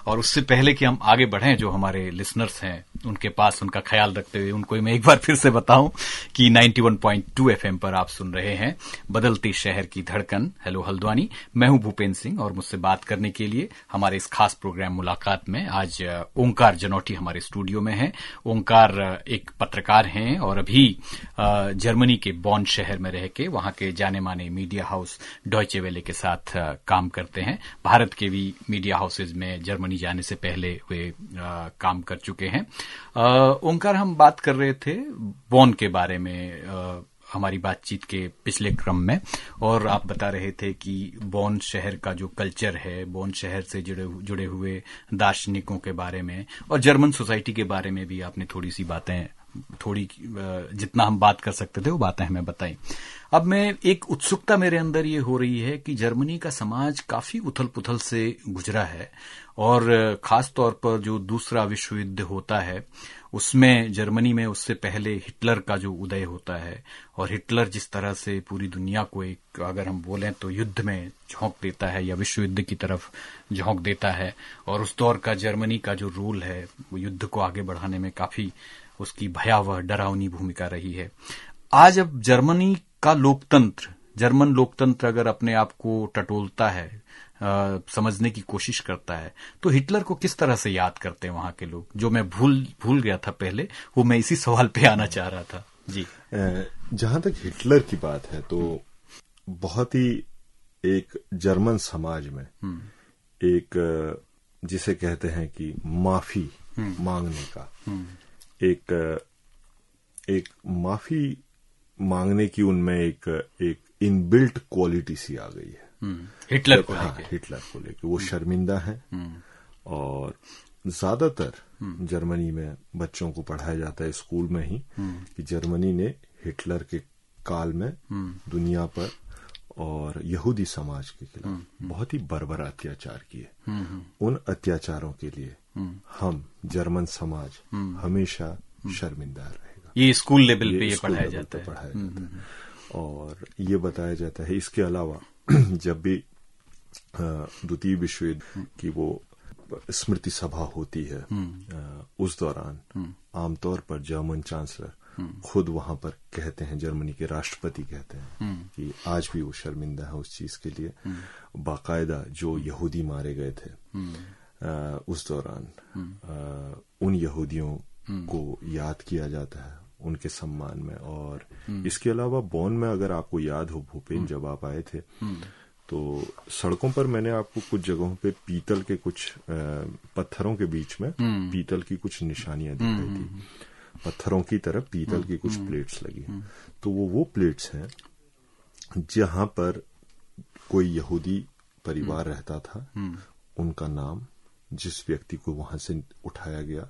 और उससे पहले कि हम आगे बढ़ें जो हमारे लिसनर्स हैं उनके पास उनका ख्याल रखते हुए उनको मैं एक बार फिर से बताऊँ कि 91.2 एफएम पर आप सुन रहे हैं बदलती शहर की धड़कन। हेलो हल्द्वानी मैं हूँ भूपेन्द्र सिंह और मुझसे बात करने के लिए हमारे इस खास प्रोग्राम मुलाकात में आज ओंकार जनौटी हमारे स्टूडियो में है। ओंकार एक पत्रकार हैं और अभी जर्मनी के बॉन शहर में रह के वहाँ के जाने माने मीडिया हाउस डॉयचे वेले के साथ काम करते हैं। भारत के भी मीडिया हाउसेज में जर्मनी जाने से पहले वे काम कर चुके हैं। ओंकार हम बात कर रहे थे बॉन के बारे में अ, हमारी बातचीत के पिछले क्रम में और आप बता रहे थे कि बॉन शहर का जो कल्चर है बॉन शहर से जुड़े जुड़े हुए दार्शनिकों के बारे में और जर्मन सोसाइटी के बारे में भी आपने थोड़ी सी बातें थोड़ी जितना हम बात कर सकते थे, वो बातें हमें बताई। अब मैं एक उत्सुकता मेरे अंदर ये हो रही है कि जर्मनी का समाज काफ़ी उथल पुथल से गुजरा है और खास तौर पर जो दूसरा विश्व युद्ध होता है, उसमें जर्मनी में उससे पहले हिटलर का जो उदय होता है और हिटलर जिस तरह से पूरी दुनिया को एक, अगर हम बोलें तो युद्ध में झोंक देता है या विश्व युद्ध की तरफ़ झोंक देता है और उस दौर का जर्मनी का जो रोल है, वो युद्ध को आगे बढ़ाने में काफ़ी उसकी भयावह डरावनी भूमिका रही है। आज अब जर्मनी का लोकतंत्र जर्मन लोकतंत्र अगर अपने आप को टटोलता है अ, समझने की कोशिश करता है तो हिटलर को किस तरह से याद करते हैं वहाँ के लोग? जो मैं भूल भूल गया था पहले वो मैं इसी सवाल पे आना चाह रहा था। जी। जहाँ तक हिटलर की बात है तो बहुत ही एक जर्मन समाज में एक जिसे कहते हैं कि माफ़ी मांगने का एक एक माफ़ी मांगने की उनमें एक एक इनबिल्ट क्वालिटी सी आ गई है। हम्म, हिटलर को हाँ, हिटलर को लेके। वो शर्मिंदा है। और ज़्यादातर जर्मनी में बच्चों को पढ़ाया जाता है स्कूल में ही कि जर्मनी ने हिटलर के काल में दुनिया पर और यहूदी समाज के खिलाफ बहुत ही बर्बर अत्याचार किए। उन अत्याचारों के लिए हम जर्मन समाज हमेशा शर्मिंदा रहेगा। ये स्कूल लेवल पे ये पढ़ाया जाता है। पढ़ाया जाता है। और ये बताया जाता है इसके अलावा जब भी द्वितीय विश्व युद्ध की वो स्मृति सभा होती है उस दौरान आमतौर पर जर्मन चांसलर खुद वहाँ पर कहते हैं जर्मनी के राष्ट्रपति कहते हैं कि आज भी वो शर्मिंदा है उस चीज़ के लिए। बाकायदा जो यहूदी मारे गए थे उस दौरान उन यहूदियों को याद किया जाता है, उनके सम्मान में और इसके अलावा बॉन में अगर आपको याद हो, भूपेन जब आप आए थे तो सड़कों पर मैंने आपको कुछ जगहों पे पीतल के कुछ पत्थरों के बीच में पीतल की कुछ निशानियाँ दिखाई थी पत्थरों की तरफ़ पीतल की कुछ प्लेट्स लगी। तो वो वो प्लेट्स हैं जहाँ पर कोई यहूदी परिवार रहता था, उनका नाम जिस व्यक्ति को वहाँ से उठाया गया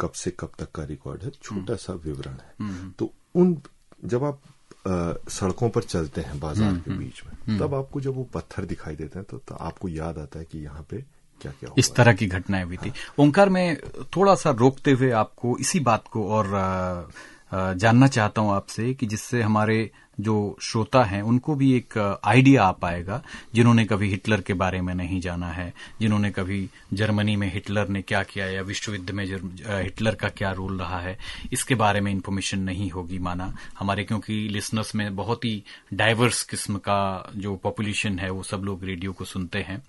कब से कब तक का रिकॉर्ड है छोटा सा विवरण है। तो उन जब आप अ, सड़कों पर चलते हैं बाज़ार के बीच में तब आपको जब वो पत्थर दिखाई देते हैं तो, तो आपको याद आता है कि यहाँ पे क्या क्या इस तरह की घटनाएँ हुई थी। ओंकार हाँ। में थोड़ा सा रोकते हुए आपको इसी बात को और अ, जानना चाहता हूँ आपसे कि जिससे हमारे जो श्रोता हैं, उनको भी एक आइडिया आ पाएगा, जिन्होंने कभी हिटलर के बारे में नहीं जाना है, जिन्होंने कभी जर्मनी में हिटलर ने क्या किया या विश्व युद्ध में हिटलर का क्या रोल रहा है, इसके बारे में इन्फॉर्मेशन नहीं होगी माना। हमारे, क्योंकि लिसनर्स में बहुत ही डाइवर्स किस्म का जो पॉपुलेशन है, वो सब लोग रेडियो को सुनते हैं।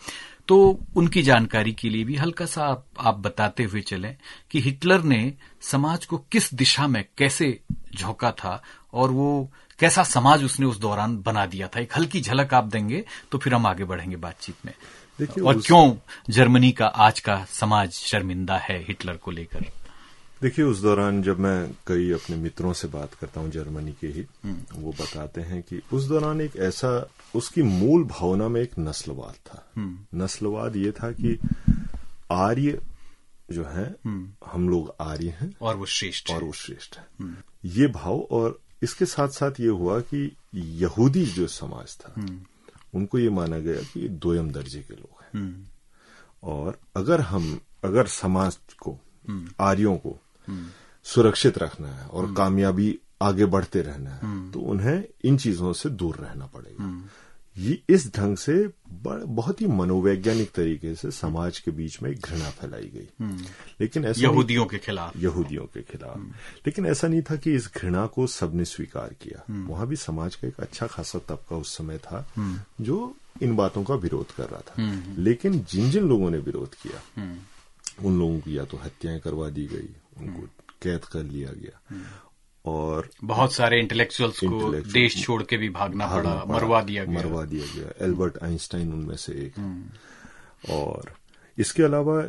तो उनकी जानकारी के लिए भी हल्का सा आप, आप बताते हुए चलें कि हिटलर ने समाज को किस दिशा में कैसे झोंका था और वो कैसा समाज उसने उस दौरान बना दिया था। एक हल्की झलक आप देंगे तो फिर हम आगे बढ़ेंगे बातचीत में। देखिए और उस- क्यों जर्मनी का आज का समाज शर्मिंदा है हिटलर को लेकर? देखिए उस दौरान जब मैं कई अपने मित्रों से बात करता हूँ जर्मनी के ही वो बताते हैं कि उस दौरान एक ऐसा उसकी मूल भावना में एक नस्लवाद था। नस्लवाद ये था कि आर्य जो है हम लोग आर्य हैं। और वो श्रेष्ठ और वो श्रेष्ठ है। ये भाव और इसके साथ साथ ये हुआ कि यहूदी जो समाज था उनको ये माना गया कि ये दोयम दर्जे के लोग हैं। और अगर हम अगर समाज को आर्यों को सुरक्षित रखना है और कामयाबी आगे बढ़ते रहना है। तो उन्हें इन चीज़ों से दूर रहना पड़ेगा। ये इस ढंग से बहुत ही मनोवैज्ञानिक तरीके से समाज के बीच में एक घृणा फैलाई गई। लेकिन ऐसा यहूदियों के खिलाफ। यहूदियों के खिलाफ। लेकिन ऐसा नहीं था कि इस घृणा को सबने स्वीकार किया। वहाँ भी समाज का एक अच्छा खासा तबका उस समय था जो इन बातों का विरोध कर रहा था। लेकिन जिन जिन लोगों ने विरोध किया उन लोगों की या तो हत्याएँ करवा दी गई उनको कैद कर लिया गया। और बहुत सारे इंटेलेक्चुअल्स को देश छोड़ के भी भागना पड़ा मरवा दिया गया। मरवा दिया गया। एल्बर्ट आइंस्टाइन उनमें से एक। और इसके अलावा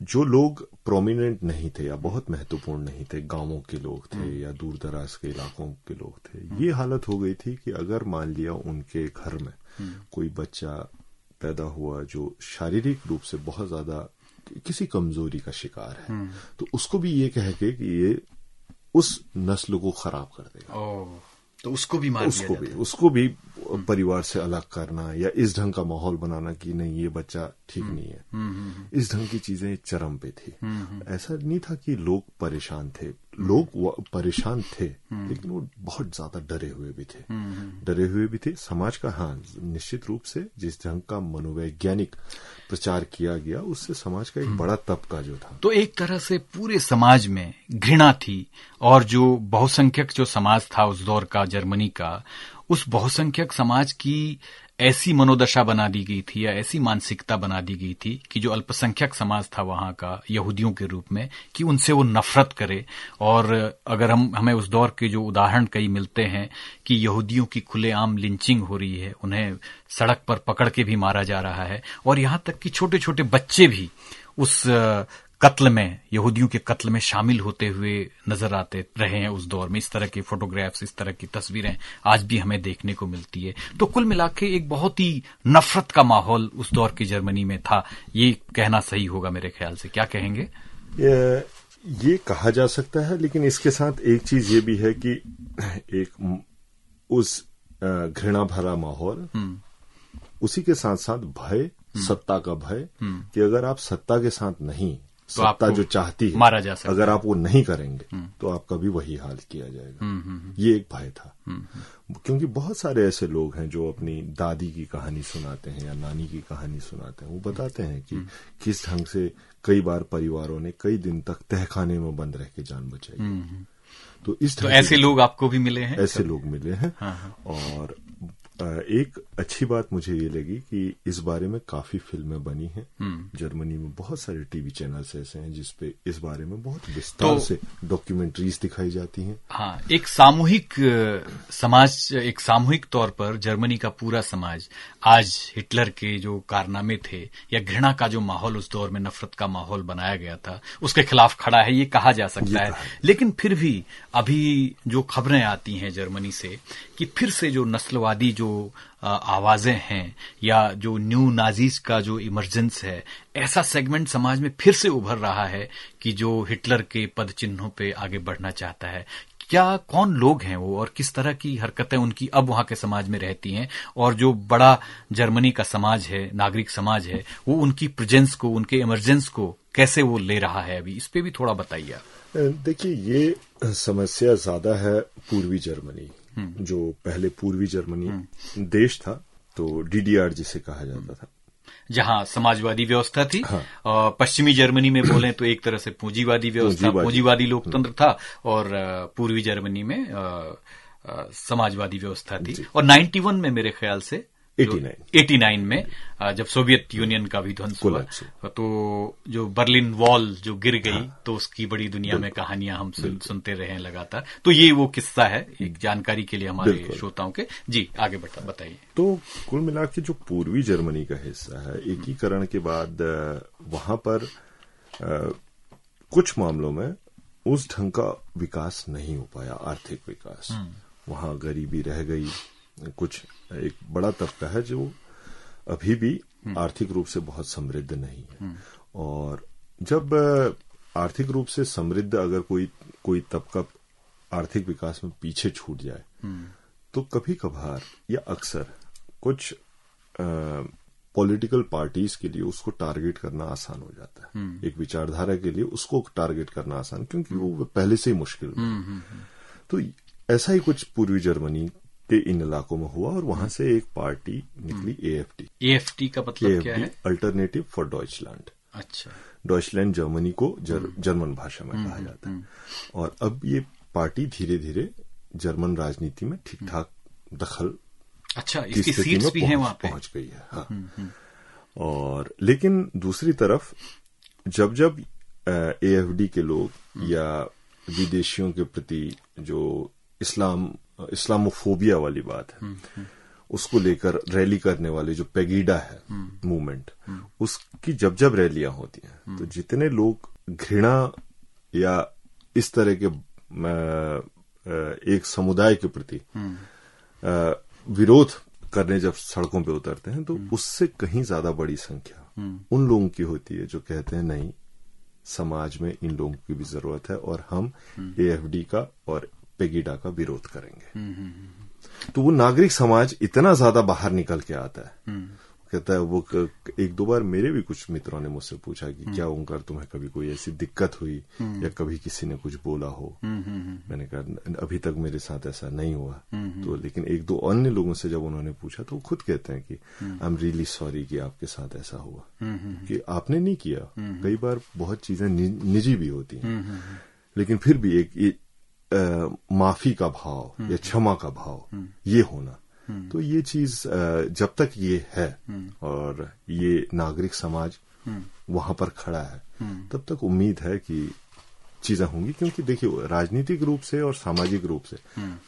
जो लोग प्रोमिनेंट नहीं थे या बहुत महत्वपूर्ण नहीं थे गाँवों के लोग थे या दूर दराज के इलाकों के लोग थे ये हालत हो गई थी कि अगर मान लिया उनके घर में कोई बच्चा पैदा हुआ जो शारीरिक रूप से बहुत ज़्यादा किसी कमज़ोरी का शिकार है तो उसको भी ये कह के कि ये उस नस्ल को खराब कर देगा। तो उसको भी मार उसको भी उसको भी परिवार से अलग करना या इस ढंग का माहौल बनाना कि नहीं ये बच्चा ठीक नहीं है। इस ढंग की चीज़ें चरम पे थी। ऐसा नहीं था कि लोग परेशान थे। लोग परेशान थे लेकिन वो बहुत ज़्यादा डरे हुए भी थे। डरे हुए भी थे। समाज का हाँ निश्चित रूप से जिस ढंग का मनोवैज्ञानिक प्रचार किया गया उससे समाज का एक बड़ा तबका जो था। तो एक तरह से पूरे समाज में घृणा थी और जो बहुसंख्यक जो समाज था उस दौर का जर्मनी का उस बहुसंख्यक समाज की ऐसी मनोदशा बना दी गई थी या ऐसी मानसिकता बना दी गई थी कि जो अल्पसंख्यक समाज था वहाँ का, यहूदियों के रूप में, कि उनसे वो नफरत करे। और अगर हम, हमें उस दौर के जो उदाहरण कई मिलते हैं कि यहूदियों की खुलेआम लिंचिंग हो रही है, उन्हें सड़क पर पकड़ के भी मारा जा रहा है। और यहाँ तक कि छोटे छोटे बच्चे भी उस कत्ल में यहूदियों के कत्ल में शामिल होते हुए नज़र आते रहे हैं उस दौर में। इस तरह के फोटोग्राफ्स इस तरह की तस्वीरें आज भी हमें देखने को मिलती है। तो कुल मिला के एक बहुत ही नफरत का माहौल उस दौर की जर्मनी में था। ये कहना सही होगा मेरे ख्याल से। क्या कहेंगे? ये, ये कहा जा सकता है लेकिन इसके साथ एक चीज़ ये भी है कि एक उस घृणा भरा माहौल उसी के साथ साथ भय सत्ता का भय कि अगर आप सत्ता के साथ नहीं तो सत्ता जो चाहती है मारा जा सकता अगर आप वो नहीं करेंगे हम्म। तो आपका भी वही हाल किया जाएगा। हम्म, हम्म, ये एक भय था। क्योंकि बहुत सारे ऐसे लोग हैं जो अपनी दादी की कहानी सुनाते हैं या नानी की कहानी सुनाते हैं। वो बताते हैं कि किस ढंग से कई बार परिवारों ने कई दिन तक तहखाने में बंद रह के जान बचाई। तो इस तो ऐसे लोग आपको भी मिले हैं? ऐसे लोग मिले हैं। हाँ, हाँ। और एक अच्छी बात मुझे ये लगी कि इस बारे में काफ़ी फ़िल्में बनी हैं। हम्म। जर्मनी में बहुत सारे टीवी चैनल्स ऐसे हैं जिसपे इस बारे में बहुत विस्तार तो, से डॉक्यूमेंट्रीज दिखाई जाती हैं। हाँ एक सामूहिक समाज एक सामूहिक तौर पर जर्मनी का पूरा समाज आज हिटलर के जो कारनामे थे या घृणा का जो माहौल उस दौर में नफरत का माहौल बनाया गया था उसके खिलाफ खड़ा है ये कहा जा सकता है। लेकिन फिर भी अभी जो खबरें आती हैं जर्मनी से कि फिर से जो नस्लवादी जो आवाज़ें हैं या जो न्यू नाजीज का जो इमरजेंस है, ऐसा सेगमेंट समाज में फिर से उभर रहा है कि जो हिटलर के पद चिन्हों पे आगे बढ़ना चाहता है। क्या कौन लोग हैं वो और किस तरह की हरकतें उनकी अब वहाँ के समाज में रहती हैं? और जो बड़ा जर्मनी का समाज है, नागरिक समाज है, वो उनकी प्रेजेंस को, उनके इमरजेंस को कैसे वो ले रहा है अभी? इस पे भी थोड़ा बताइए देखिए, ये समस्या ज़्यादा है पूर्वी जर्मनी। जो पहले पूर्वी जर्मनी। देश था तो डीडीआर जिसे कहा जाता था जहाँ समाजवादी व्यवस्था थी हाँ। पश्चिमी जर्मनी में बोले तो एक तरह से पूंजीवादी व्यवस्था पूंजीवादी लोकतंत्र था और पूर्वी जर्मनी में समाजवादी व्यवस्था थी और 91 में मेरे ख्याल से 89 में जब सोवियत यूनियन का भी ध्वंस हुआ तो जो बर्लिन वॉल जो गिर गई हाँ। तो उसकी बड़ी दुनिया में कहानियाँ हम सुन, सुनते रहे हैं लगातार। तो ये वो किस्सा है एक जानकारी के लिए हमारे श्रोताओं के। जी आगे बताइए। तो कुल मिला के जो पूर्वी जर्मनी का हिस्सा है एकीकरण के बाद वहाँ पर कुछ मामलों में उस ढंग का विकास नहीं हो पाया आर्थिक विकास। हम्म। वहाँ गरीबी रह गई कुछ एक बड़ा तबका है जो अभी भी आर्थिक रूप से बहुत समृद्ध नहीं है। और जब आर्थिक रूप से समृद्ध अगर कोई कोई तबका आर्थिक विकास में पीछे छूट जाए तो कभी कभार या अक्सर कुछ पॉलिटिकल पार्टीज़ के लिए उसको टारगेट करना आसान हो जाता है। एक विचारधारा के लिए उसको टारगेट करना आसान क्योंकि वो पहले से ही मुश्किल तो ऐसा ही कुछ पूर्वी जर्मनी के इन इलाकों में हुआ और वहाँ से एक पार्टी निकली एएफटी एएफटी का मतलब क्या है? अल्टरनेटिव फॉर डॉइचलैंड अच्छा। डॉइचलैंड जर्मनी को जर, हम्म। जर्मन भाषा में कहा हम्म, जाता है। हम्म। और अब ये पार्टी धीरे धीरे जर्मन राजनीति में ठीक ठाक दखल अच्छा इसकी सीट्स भी हैं वहाँ पे। पहुँच गई है हाँ। और लेकिन दूसरी तरफ़ जब जब एएफडी के लोग या विदेशियों के प्रति जो इस्लाम इस्लामोफोबिया वाली बात है हम्म, हम्म। उसको लेकर रैली करने वाले जो पेगीडा है मूवमेंट हम्म, उसकी जब जब रैलियाँ होती हैं तो जितने लोग घृणा या इस तरह के एक समुदाय के प्रति विरोध करने जब सड़कों पे उतरते हैं तो उससे कहीं ज़्यादा बड़ी संख्या उन लोगों की होती है जो कहते हैं नहीं समाज में इन लोगों की भी ज़रूरत है और हम एएफडी का और पेगीडा का विरोध करेंगे। हम्म, हम्म, हम्म, तो वो नागरिक समाज इतना ज़्यादा बाहर निकल के आता है। कहता है वो एक दो बार मेरे भी कुछ मित्रों ने मुझसे पूछा कि क्या ओंकार तुम्हें कभी कोई ऐसी दिक्कत हुई या कभी किसी ने कुछ बोला हो? मैंने कहा अभी तक मेरे साथ ऐसा नहीं हुआ। तो लेकिन एक दो अन्य लोगों से जब उन्होंने पूछा तो वो खुद कहते हैं कि आई एम रियली सॉरी कि आपके साथ ऐसा हुआ। कि आपने नहीं किया। कई बार बहुत चीज़ें निजी भी होती हैं। लेकिन फिर भी एक माफ़ी का भाव हम्म, या क्षमा का भाव हम्म। ये होना। हम्म। तो ये चीज़ जब तक ये है और ये नागरिक समाज वहाँ पर खड़ा है तब तक उम्मीद है कि चीज़ें होंगी। क्योंकि देखिए राजनीतिक रूप से और सामाजिक रूप से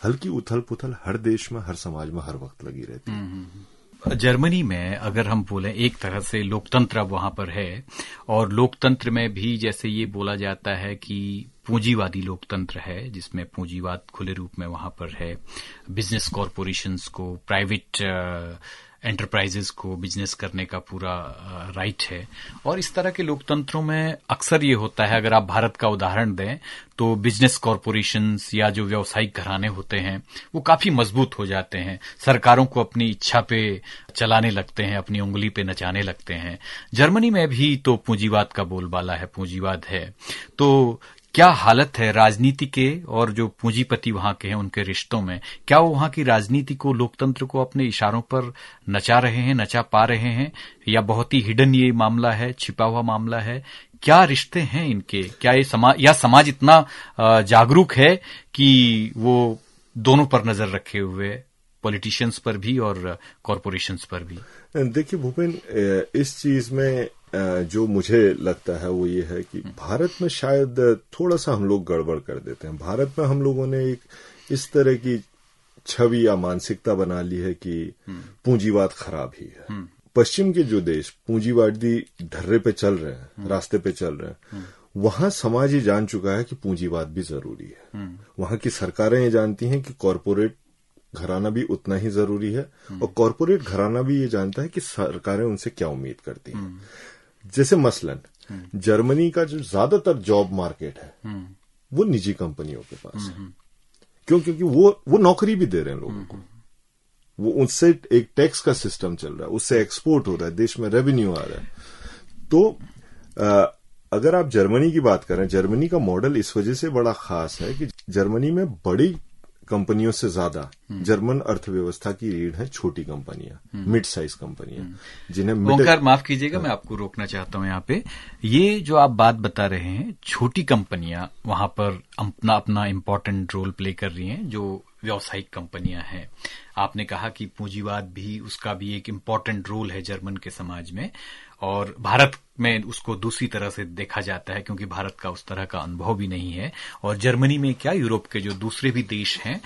हल्की उथल पुथल हर देश में हर समाज में हर वक्त लगी रहती है। जर्मनी में अगर हम बोले एक तरह से लोकतंत्र अब वहाँ पर है और लोकतंत्र में भी जैसे ये बोला जाता है कि पूंजीवादी लोकतंत्र है, जिसमें पूंजीवाद खुले रूप में वहाँ पर है। बिज़नेस कॉरपोरेशंस को प्राइवेट एंटरप्राइजेस को बिज़नेस करने का पूरा राइट है। और इस तरह के लोकतंत्रों में अक्सर ये होता है, अगर आप भारत का उदाहरण दें तो बिज़नेस कॉरपोरेशंस या जो व्यावसायिक घराने होते हैं, वो काफ़ी मज़बूत हो जाते हैं। सरकारों को अपनी इच्छा पे चलाने लगते हैं, अपनी उंगली पे नचाने लगते हैं। जर्मनी में भी तो पूंजीवाद का बोलबाला है, पूंजीवाद है। तो क्या हालत है राजनीति के और जो पूंजीपति वहाँ के हैं उनके रिश्तों में? क्या वो वहाँ की राजनीति को, लोकतंत्र को अपने इशारों पर नचा रहे हैं, नचा पा रहे हैं? या बहुत ही हिडन ये मामला है, छिपा हुआ मामला है? क्या रिश्ते हैं इनके? क्या ये समाज या समाज इतना जागरूक है कि वो दोनों पर नज़र रखे हुए पॉलिटिशियंस पर भी और कॉरपोरेशंस पर भी? देखिए भूपेन इस चीज़ में जो मुझे लगता है वो ये है कि भारत में शायद थोड़ा सा हम लोग गड़बड़ कर देते हैं। भारत में हम लोगों ने एक इस तरह की छवि या मानसिकता बना ली है कि पूंजीवाद खराब ही है। पश्चिम के जो देश पूंजीवादी ढर्रे पे चल रहे हैं रास्ते पे चल रहे हैं वहाँ समाज ये जान चुका है कि पूंजीवाद भी ज़रूरी है। वहाँ की सरकारें ये जानती हैं कि कॉरपोरेट घराना भी उतना ही ज़रूरी है और कॉरपोरेट घराना भी ये जानता है कि सरकारें उनसे क्या उम्मीद करती हैं। जैसे मसलन जर्मनी का जो ज़्यादातर जॉब मार्केट है वो निजी कंपनियों के पास है। क्यों? क्योंकि वो वो नौकरी भी दे रहे हैं लोगों को। वो उससे एक टैक्स का सिस्टम चल रहा है उससे एक्सपोर्ट हो रहा है देश में रेवेन्यू आ रहा है। तो आ, अगर आप जर्मनी की बात करें जर्मनी का मॉडल इस वजह से बड़ा खास है कि जर्मनी में बड़ी कंपनियों से ज़्यादा। जर्मन अर्थव्यवस्था की रीढ़ है छोटी कंपनियाँ मिड साइज़ कंपनियाँ, जिन्हें ओंकार, माफ़ कीजिएगा, मैं आपको रोकना चाहता हूँ यहाँ पे। ये जो आप बात बता रहे हैं, छोटी कंपनियाँ वहाँ पर अपना अपना इम्पोर्टेंट रोल प्ले कर रही हैं, जो व्यावसायिक कंपनियाँ हैं। आपने कहा कि पूंजीवाद भी, उसका भी एक इम्पोर्टेंट रोल है जर्मन के समाज में। और भारत में उसको दूसरी तरह से देखा जाता है क्योंकि भारत का उस तरह का अनुभव भी नहीं है। और जर्मनी में क्या यूरोप के जो दूसरे भी देश हैं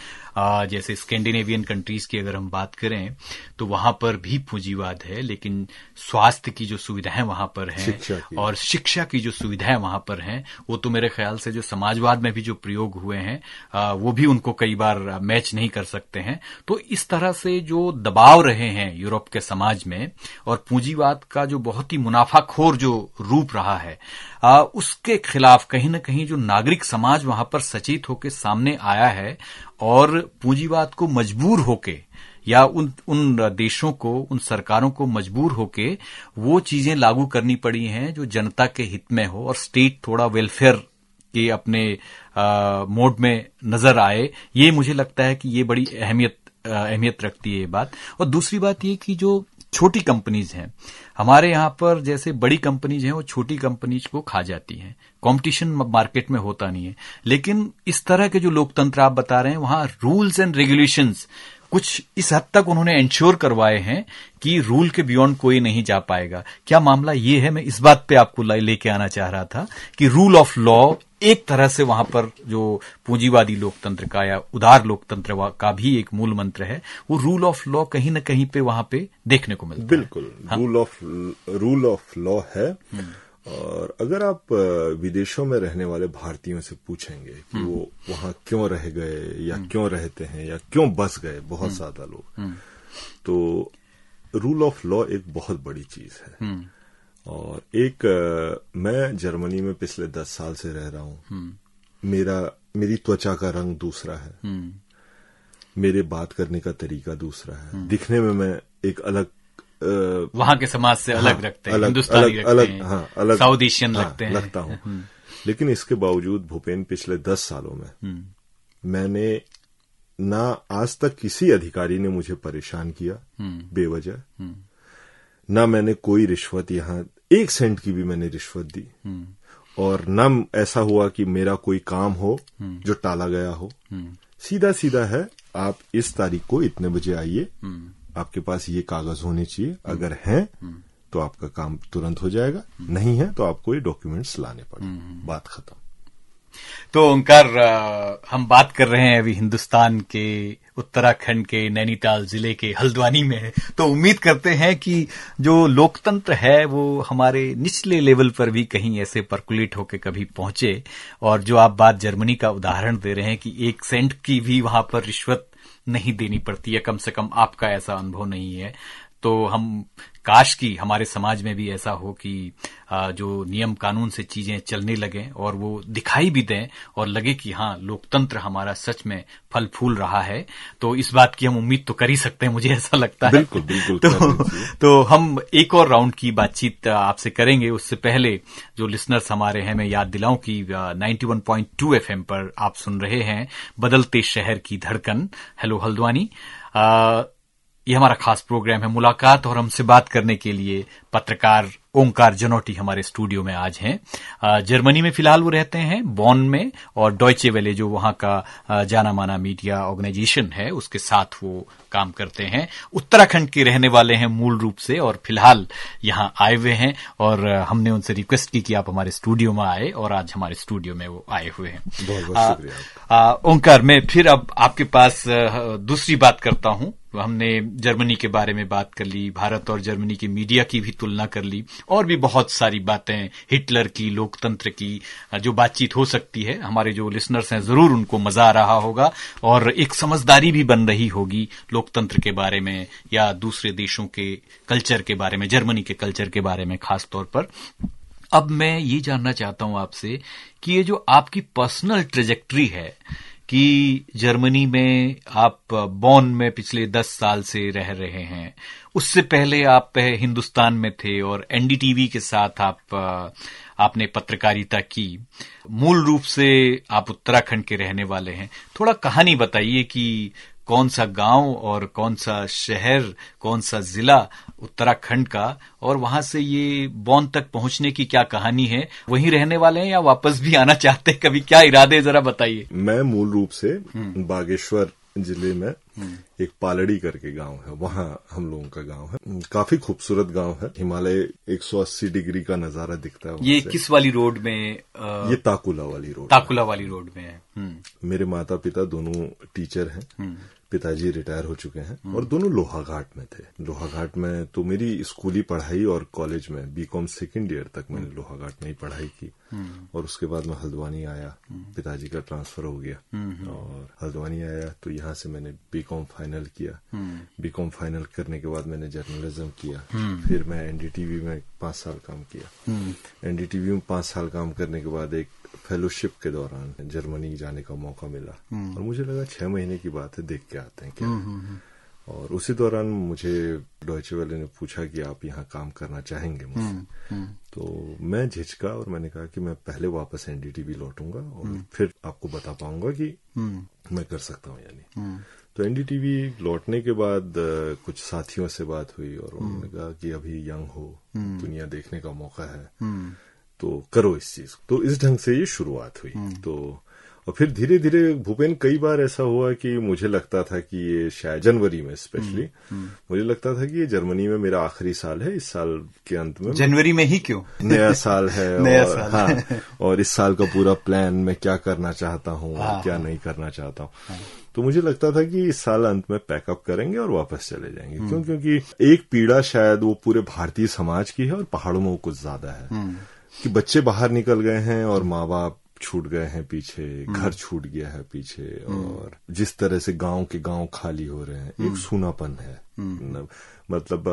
जैसे स्कैंडिनेवियन कंट्रीज़ की अगर हम बात करें तो वहाँ पर भी पूंजीवाद है लेकिन स्वास्थ्य की जो सुविधाएँ वहाँ पर हैं और शिक्षा की जो सुविधाएँ वहाँ पर हैं वो तो मेरे ख्याल से जो समाजवाद में भी जो प्रयोग हुए हैं वो भी उनको कई बार मैच नहीं कर सकते हैं। तो इस तरह से जो दबाव रहे हैं यूरोप के समाज में और पूंजीवाद का जो बहुत ही मुनाफाखोर जो रूप रहा है आ, उसके खिलाफ कहीं न कहीं जो नागरिक समाज वहाँ पर सचेत होकर सामने आया है और पूंजीवाद को मजबूर होके या उन उन देशों को उन सरकारों को मजबूर होके वो चीज़ें लागू करनी पड़ी हैं जो जनता के हित में हो और स्टेट थोड़ा वेलफेयर के अपने मोड में नज़र आए। ये मुझे लगता है कि ये बड़ी अहमियत अहमियत रखती है ये बात। और दूसरी बात ये कि जो छोटी कंपनीज़ हैं। हमारे यहाँ पर जैसे बड़ी कंपनीज़ हैं, वो छोटी कंपनीज़ को खा जाती हैं। कंपटीशन मार्केट में होता नहीं है। लेकिन इस तरह के जो लोकतंत्र आप बता रहे हैं, वहाँ रूल्स एंड रेगुलेशंस कुछ इस हद तक उन्होंने इंश्योर करवाए हैं कि रूल के बियॉन्ड कोई नहीं जा पाएगा। क्या मामला ये है? मैं इस बात पे आपको लेके आना चाह रहा था कि रूल ऑफ़ लॉ एक तरह से वहाँ पर जो पूंजीवादी लोकतंत्र का या उदार लोकतंत्र का भी एक मूल मंत्र है वो रूल ऑफ़ लॉ कहीं न कहीं पे वहाँ पे देखने को मिलता बिल्कुल हाँ? Rule of rule of law है हम्म। और अगर आप विदेशों में रहने वाले भारतीयों से पूछेंगे कि हम्म। वो वहाँ क्यों रह गए या हम्म। क्यों रहते हैं या क्यों बस गए बहुत ज़्यादा लोग तो रूल ऑफ़ लॉ एक बहुत बड़ी चीज़ है और एक मैं जर्मनी में पिछले दस साल से रह रहा हूँ। हम्म। मेरा मेरी त्वचा का रंग दूसरा है। हम्म। मेरे बात करने का तरीका दूसरा है। हम्म। दिखने में मैं एक अलग आ, वहाँ के समाज से अलग हाँ, रखते हैं अलग, हिंदुस्तानी अलग, अलग, हाँ, अलग साउथ एशियन हाँ, लगते हैं। लगता हूँ। लेकिन इसके बावजूद भूपेन पिछले दस सालों में मैंने ना आज तक किसी अधिकारी ने मुझे परेशान किया बेवजह। ना मैंने कोई रिश्वत यहाँ एक सेंट की भी मैंने रिश्वत दी। हम्म। और न ऐसा हुआ कि मेरा कोई काम हो हम्म। जो टाला गया हो। हम्म। सीधा सीधा है आप इस तारीख को इतने बजे आइए। आपके पास ये कागज़ होने चाहिए। अगर हैं तो आपका काम तुरंत हो जाएगा। नहीं है तो आपको ये डॉक्यूमेंट्स लाने पड़े बात खत्म। तो ओंकार हम बात कर रहे हैं अभी हिंदुस्तान के, उत्तराखंड के, नैनीताल ज़िले के, हल्द्वानी में। तो उम्मीद करते हैं कि जो लोकतंत्र है, वो हमारे निचले लेवल पर भी कहीं ऐसे परकुलेट होकर कभी पहुँचे। और जो आप बात जर्मनी का उदाहरण दे रहे हैं कि एक सेंट की भी वहाँ पर रिश्वत नहीं देनी पड़ती है, कम से कम आपका ऐसा अनुभव नहीं है। तो हम काश की हमारे समाज में भी ऐसा हो कि जो नियम कानून से चीज़ें चलने लगें और वो दिखाई भी दें और लगे कि हाँ लोकतंत्र हमारा सच में फल फूल रहा है तो इस बात की हम उम्मीद तो कर ही सकते हैं मुझे ऐसा लगता है। बिल्कुल बिल्कुल तो, तो हम एक और राउंड की बातचीत आपसे करेंगे। उससे पहले जो लिसनर्स हमारे हैं मैं याद दिलाऊं कि 91.2 एफएम पर आप सुन रहे हैं बदलते शहर की धड़कन। हेलो हल्द्वानी। ये हमारा खास प्रोग्राम है मुलाकात और हमसे बात करने के लिए पत्रकार ओंकार जनोटी हमारे स्टूडियो में आज हैं। जर्मनी में फ़िलहाल वो रहते हैं, बॉन में, और डॉयचे वेले जो वहाँ का जाना माना मीडिया ऑर्गेनाइजेशन है, उसके साथ वो काम करते हैं। उत्तराखंड के रहने वाले हैं मूल रूप से और फ़िलहाल यहाँ आए हुए हैं और हमने उनसे रिक्वेस्ट की कि आप हमारे स्टूडियो में आए और आज हमारे स्टूडियो में वो आए हुए हैं। ओंकार मैं फिर अब आपके पास दूसरी बात करता हूँ। हमने जर्मनी के बारे में बात कर ली भारत और जर्मनी की मीडिया की भी तुलना कर ली और भी बहुत सारी बातें हिटलर की लोकतंत्र की जो बातचीत हो सकती है। हमारे जो लिसनर्स हैं ज़रूर उनको मज़ा आ रहा होगा और एक समझदारी भी बन रही होगी लोकतंत्र के बारे में या दूसरे देशों के कल्चर के बारे में जर्मनी के कल्चर के बारे में खास तौर पर। अब मैं ये जानना चाहता हूँ आपसे कि ये जो आपकी पर्सनल ट्रेजेक्ट्री है कि जर्मनी में आप बॉन में पिछले दस साल से रह रहे हैं, उससे पहले आप हिंदुस्तान में थे और एनडीटीवी के साथ आप, आपने पत्रकारिता की। मूल रूप से आप उत्तराखंड के रहने वाले हैं। थोड़ा कहानी बताइए कि कौन सा गाँव और कौन सा शहर कौन सा जिला उत्तराखंड का और वहाँ से ये बौन तक पहुँचने की क्या कहानी है वहीं रहने वाले हैं या वापस भी आना चाहते हैं कभी क्या इरादे जरा बताइए मैं मूल रूप से हम्म। बागेश्वर ज़िले में। एक पालड़ी करके गाँव है वहाँ हम लोगों का गाँव है। काफ़ी खूबसूरत गाँव है। हिमालय 180 डिग्री का नज़ारा दिखता है ये किस वाली रोड में आ... ये ताकुला वाली रोड ताकुला वाली रोड में है। हम्म। मेरे माता पिता दोनों टीचर हैं। पिताजी रिटायर हो चुके हैं और दोनों लोहाघाट में थे। लोहाघाट में तो मेरी स्कूली पढ़ाई और कॉलेज में बीकॉम सेकेंड ईयर तक मैंने लोहाघाट में ही पढ़ाई की। और उसके बाद मैं हल्द्वानी आया। पिताजी का ट्रांसफ़र हो गया। और हल्द्वानी आया तो यहाँ से मैंने बीकॉम फाइनल किया। बीकॉम फाइनल करने के बाद मैंने जर्नलिज्म किया। फिर मैं एनडीटीवी में पाँच साल काम किया। एनडीटीवी में पाँच साल काम करने के बाद एक फेलोशिप के दौरान जर्मनी जाने का मौका मिला। हम्म। और मुझे लगा छह महीने की बात है देख के आते हैं क्या। हम्म, हम्म, और उसी दौरान मुझे डॉयचे वाले ने पूछा कि आप यहाँ काम करना चाहेंगे मुझसे। तो मैं झिझका और मैंने कहा कि मैं पहले वापस एनडीटीवी लौटूँगा और फिर आपको बता पाऊँगा कि मैं कर सकता हूँ यानी तो एनडीटीवी लौटने के बाद कुछ साथियों से बात हुई और उन्होंने कहा कि अभी यंग हो दुनिया देखने का मौका है। तो करो इस चीज़ तो इस ढंग से ये शुरुआत हुई। हम्म। तो और फिर धीरे धीरे भूपेन कई बार ऐसा हुआ कि मुझे लगता था कि ये शायद जनवरी में स्पेशली हम्म, हम्म। मुझे लगता था कि ये जर्मनी में मेरा आखिरी साल है इस साल के अंत में। जनवरी में ही क्यों? नया साल है नया और, साल। हाँ और इस साल का पूरा प्लान मैं क्या करना चाहता हूँ हाँ, क्या हाँ, नहीं करना चाहता हूँ। हाँ, तो मुझे लगता था कि इस साल अंत में पैकअप करेंगे और वापस चले जाएँगे। क्यों? क्योंकि एक पीड़ा शायद वो पूरे भारतीय समाज की है और पहाड़ों में वो कुछ ज़्यादा है। कि बच्चे बाहर निकल गए हैं और माँ बाप छूट गए हैं पीछे हम्म। घर छूट गया है पीछे हम्म। और जिस तरह से गाँव के गाँव खाली हो रहे हैं एक हम्म। सूनापन है मतलब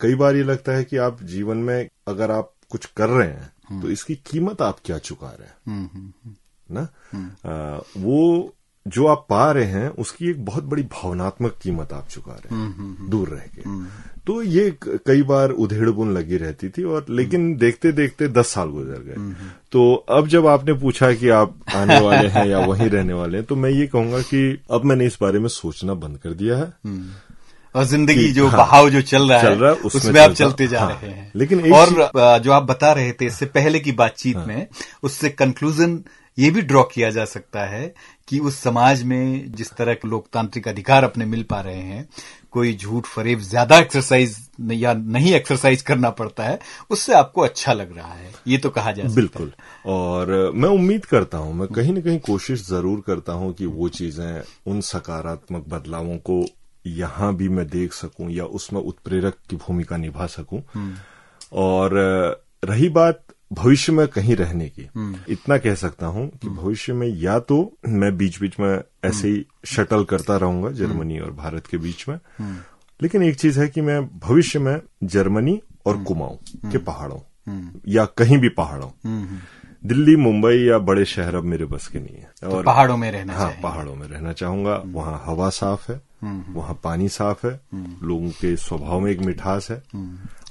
कई बार ये लगता है कि आप जीवन में अगर आप कुछ कर रहे हैं तो इसकी कीमत आप क्या चुका रहे हैं ना आ, वो जो आप पा रहे हैं उसकी एक बहुत बड़ी भावनात्मक कीमत आप चुका रहे हैं दूर रह के। तो ये कई बार उधेड़ बुन लगी रहती थी और लेकिन देखते देखते दस साल गुजर गए। तो अब जब आपने पूछा कि आप आने वाले हैं या वहीं रहने वाले हैं तो मैं ये कहूँगा कि अब मैंने इस बारे में सोचना बंद कर दिया है। और ज़िंदगी जो हाँ, बहाव जो चल रहा चल रहा है उसमें, उसमें आप चलते जा हाँ, रहे हैं। लेकिन और जो आप बता रहे थे इससे पहले की बातचीत हाँ, में उससे कंक्लूजन ये भी ड्रॉ किया जा सकता है कि उस समाज में जिस तरह के लोकतांत्रिक अधिकार अपने मिल पा रहे हैं कोई झूठ फरेब ज़्यादा एक्सरसाइज या नहीं एक्सरसाइज करना पड़ता है उससे आपको अच्छा लग रहा है। ये तो कहा जा सकता बिल्कुल। और मैं उम्मीद करता हूँ मैं कहीं ना कहीं कोशिश ज़रूर करता हूँ कि वो चीज़ें उन सकारात्मक बदलावों को यहाँ भी मैं देख सकूँ या उसमें उत्प्रेरक की भूमिका निभा सकूँ। और रही बात भविष्य में कहीं रहने की। इतना कह सकता हूँ कि भविष्य में या तो मैं बीच बीच में ऐसे ही शटल करता रहूँगा जर्मनी और भारत के बीच में। लेकिन एक चीज़ है कि मैं भविष्य में जर्मनी और कुमाऊं के पहाड़ों या कहीं भी पहाड़ों। दिल्ली मुंबई या बड़े शहर अब मेरे बस के नहीं है। और तो पहाड़ों में रहना हाँ पहाड़ों में रहना चाहूँगा वहाँ हवा साफ़ है। वहाँ पानी साफ़ है लोगों के स्वभाव में एक मिठास है।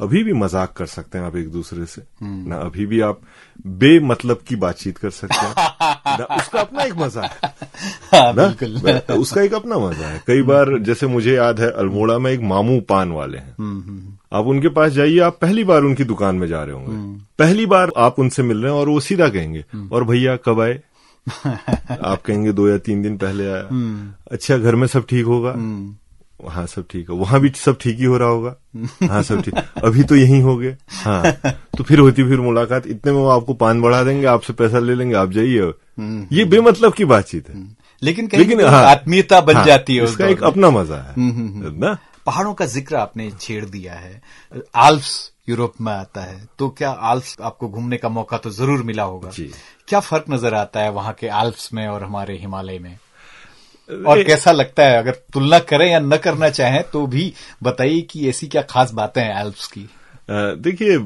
अभी भी मज़ाक कर सकते हैं आप एक दूसरे से। ना अभी भी आप बेमतलब की बातचीत कर सकते हैं। ना उसका अपना एक मज़ा है हाँ, ना उसका एक अपना मज़ा है। कई बार जैसे मुझे याद है अल्मोड़ा में एक मामू पान वाले हैं। आप उनके पास जाइए आप पहली बार उनकी दुकान में जा रहे होंगे। पहली बार आप उनसे मिल रहे हैं और वो सीधा कहेंगे और भैया कब आए? आप कहेंगे दो या तीन दिन पहले आया। अच्छा घर में सब ठीक होगा? हाँ सब ठीक है। वहाँ भी सब ठीक ही हो रहा होगा? हाँ सब ठीक। अभी तो यही हो गए। हाँ। तो फिर होती फिर मुलाकात। इतने में वो आपको पान बढ़ा देंगे आपसे पैसा ले लेंगे आप जाइए। ये बेमतलब की बातचीत है। लेकिन लेकिन हाँ, आत्मीयता बन हाँ, जाती है उसका एक अपना मज़ा है। ना? पहाड़ों का ज़िक्र आपने छेड़ दिया है। आल्प्स यूरोप में आता है तो क्या आल्प्स आपको घूमने का मौका तो ज़रूर मिला होगा? जी। क्या फ़र्क नज़र आता है वहाँ के आल्प्स में और हमारे हिमालय में? और कैसा लगता है? अगर तुलना करें या न करना चाहें तो भी बताइए कि ऐसी क्या खास बातें हैं आल्प्स की। देखिए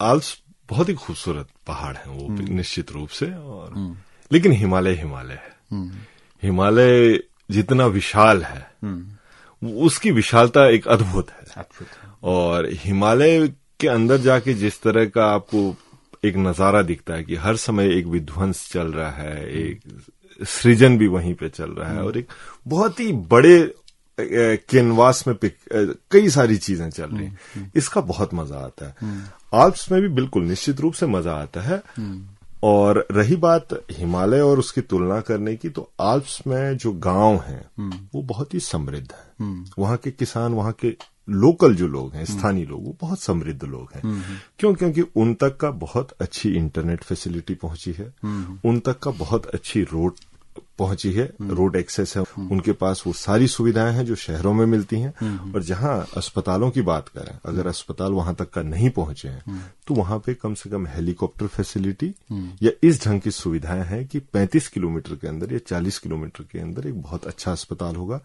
आल्प्स बहुत ही खूबसूरत पहाड़ है वो निश्चित रूप से और लेकिन हिमालय हिमालय है। हिमालय जितना विशाल है उसकी विशालता एक अद्भुत है। और हिमालय के अंदर जाके जिस तरह का आपको एक नज़ारा दिखता है कि हर समय एक विध्वंस चल रहा है एक सृजन भी वहीं पे चल रहा है और एक बहुत ही बड़े कैनवास में कई सारी चीज़ें चल रही हैं। इसका बहुत मज़ा आता है। आल्प्स में भी बिल्कुल निश्चित रूप से मज़ा आता है। और रही बात हिमालय और उसकी तुलना करने की तो आल्प्स में जो गाँव हैं वो बहुत ही समृद्ध है। वहाँ के किसान वहाँ के लोकल जो लोग हैं स्थानीय लोग वो बहुत समृद्ध लोग हैं। क्यों? क्योंकि उन तक का बहुत अच्छी इंटरनेट फैसिलिटी पहुँची है। उन तक का बहुत अच्छी रोड पहुँची है। रोड एक्सेस है। उनके पास वो सारी सुविधाएँ हैं जो शहरों में मिलती हैं। और जहाँ अस्पतालों की बात करें अगर अस्पताल वहाँ तक का नहीं पहुँचे हैं तो वहाँ पे कम से कम हेलीकॉप्टर फैसिलिटी या इस ढंग की सुविधाएँ हैं कि 35 किलोमीटर के अंदर या 40 किलोमीटर के अंदर एक बहुत अच्छा अस्पताल होगा।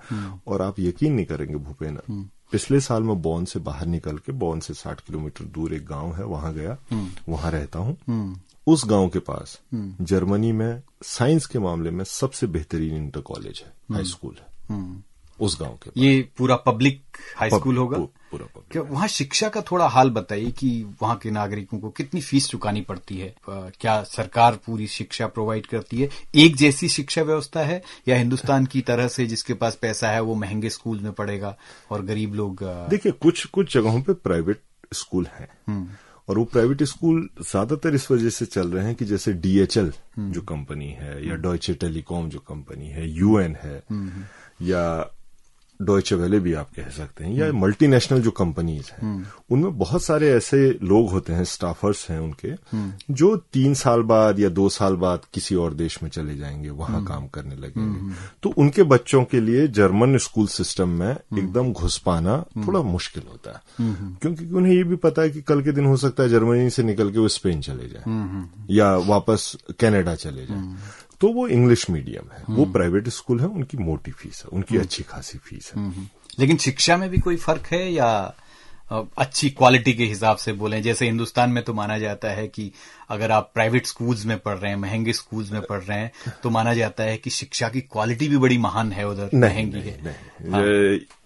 और आप यकीन नहीं करेंगे भूपेन्द्र पिछले साल मैं बॉन से बाहर निकल के बॉन से साठ किलोमीटर दूर एक गाँव है वहाँ गया वहाँ रहता हूँ। उस गाँव के पास जर्मनी में साइंस के मामले में सबसे बेहतरीन इंटर कॉलेज है हाई स्कूल है। उस गाँव के ये पूरा पब्लिक हाई स्कूल होगा? पूरा पब्लिक वहाँ शिक्षा का थोड़ा हाल बताइए कि वहाँ के नागरिकों को कितनी फ़ीस चुकानी पड़ती है? क्या सरकार पूरी शिक्षा प्रोवाइड करती है? एक जैसी शिक्षा व्यवस्था है या हिंदुस्तान की तरह से जिसके पास पैसा है वो महँगे स्कूल में पढ़ेगा और गरीब लोग देखिए कुछ कुछ जगहों पर प्राइवेट स्कूल है। और वो प्राइवेट स्कूल ज़्यादातर इस वजह से चल रहे हैं कि जैसे डीएचएल जो कंपनी है या डॉयचे टेलीकॉम जो कंपनी है यूएन है या डॉयचे वेले भी आप कह सकते हैं या मल्टीनेशनल जो कंपनीज़ हैं उनमें बहुत सारे ऐसे लोग होते हैं स्टाफर्स हैं उनके जो तीन साल बाद या दो साल बाद किसी और देश में चले जाएँगे वहाँ काम करने लगेंगे। तो उनके बच्चों के लिए जर्मन स्कूल सिस्टम में एकदम घुस पाना थोड़ा मुश्किल होता है। क्योंकि उन्हें ये भी पता है कि कल के दिन हो सकता है जर्मनी से निकल के वो स्पेन चले जाए। या वापस कैनेडा चले जाए। तो वो इंग्लिश मीडियम है। वो प्राइवेट स्कूल है उनकी मोटी फ़ीस है उनकी अच्छी खासी फ़ीस है। लेकिन शिक्षा में भी कोई फ़र्क है या अच्छी क्वालिटी के हिसाब से बोले? जैसे हिंदुस्तान में तो माना जाता है कि अगर आप प्राइवेट स्कूल्स में पढ़ रहे हैं महँगे स्कूल्स में पढ़ रहे हैं तो माना जाता है कि शिक्षा की क्वालिटी भी बड़ी महान है उधर महँगी है। नहीं, हाँ,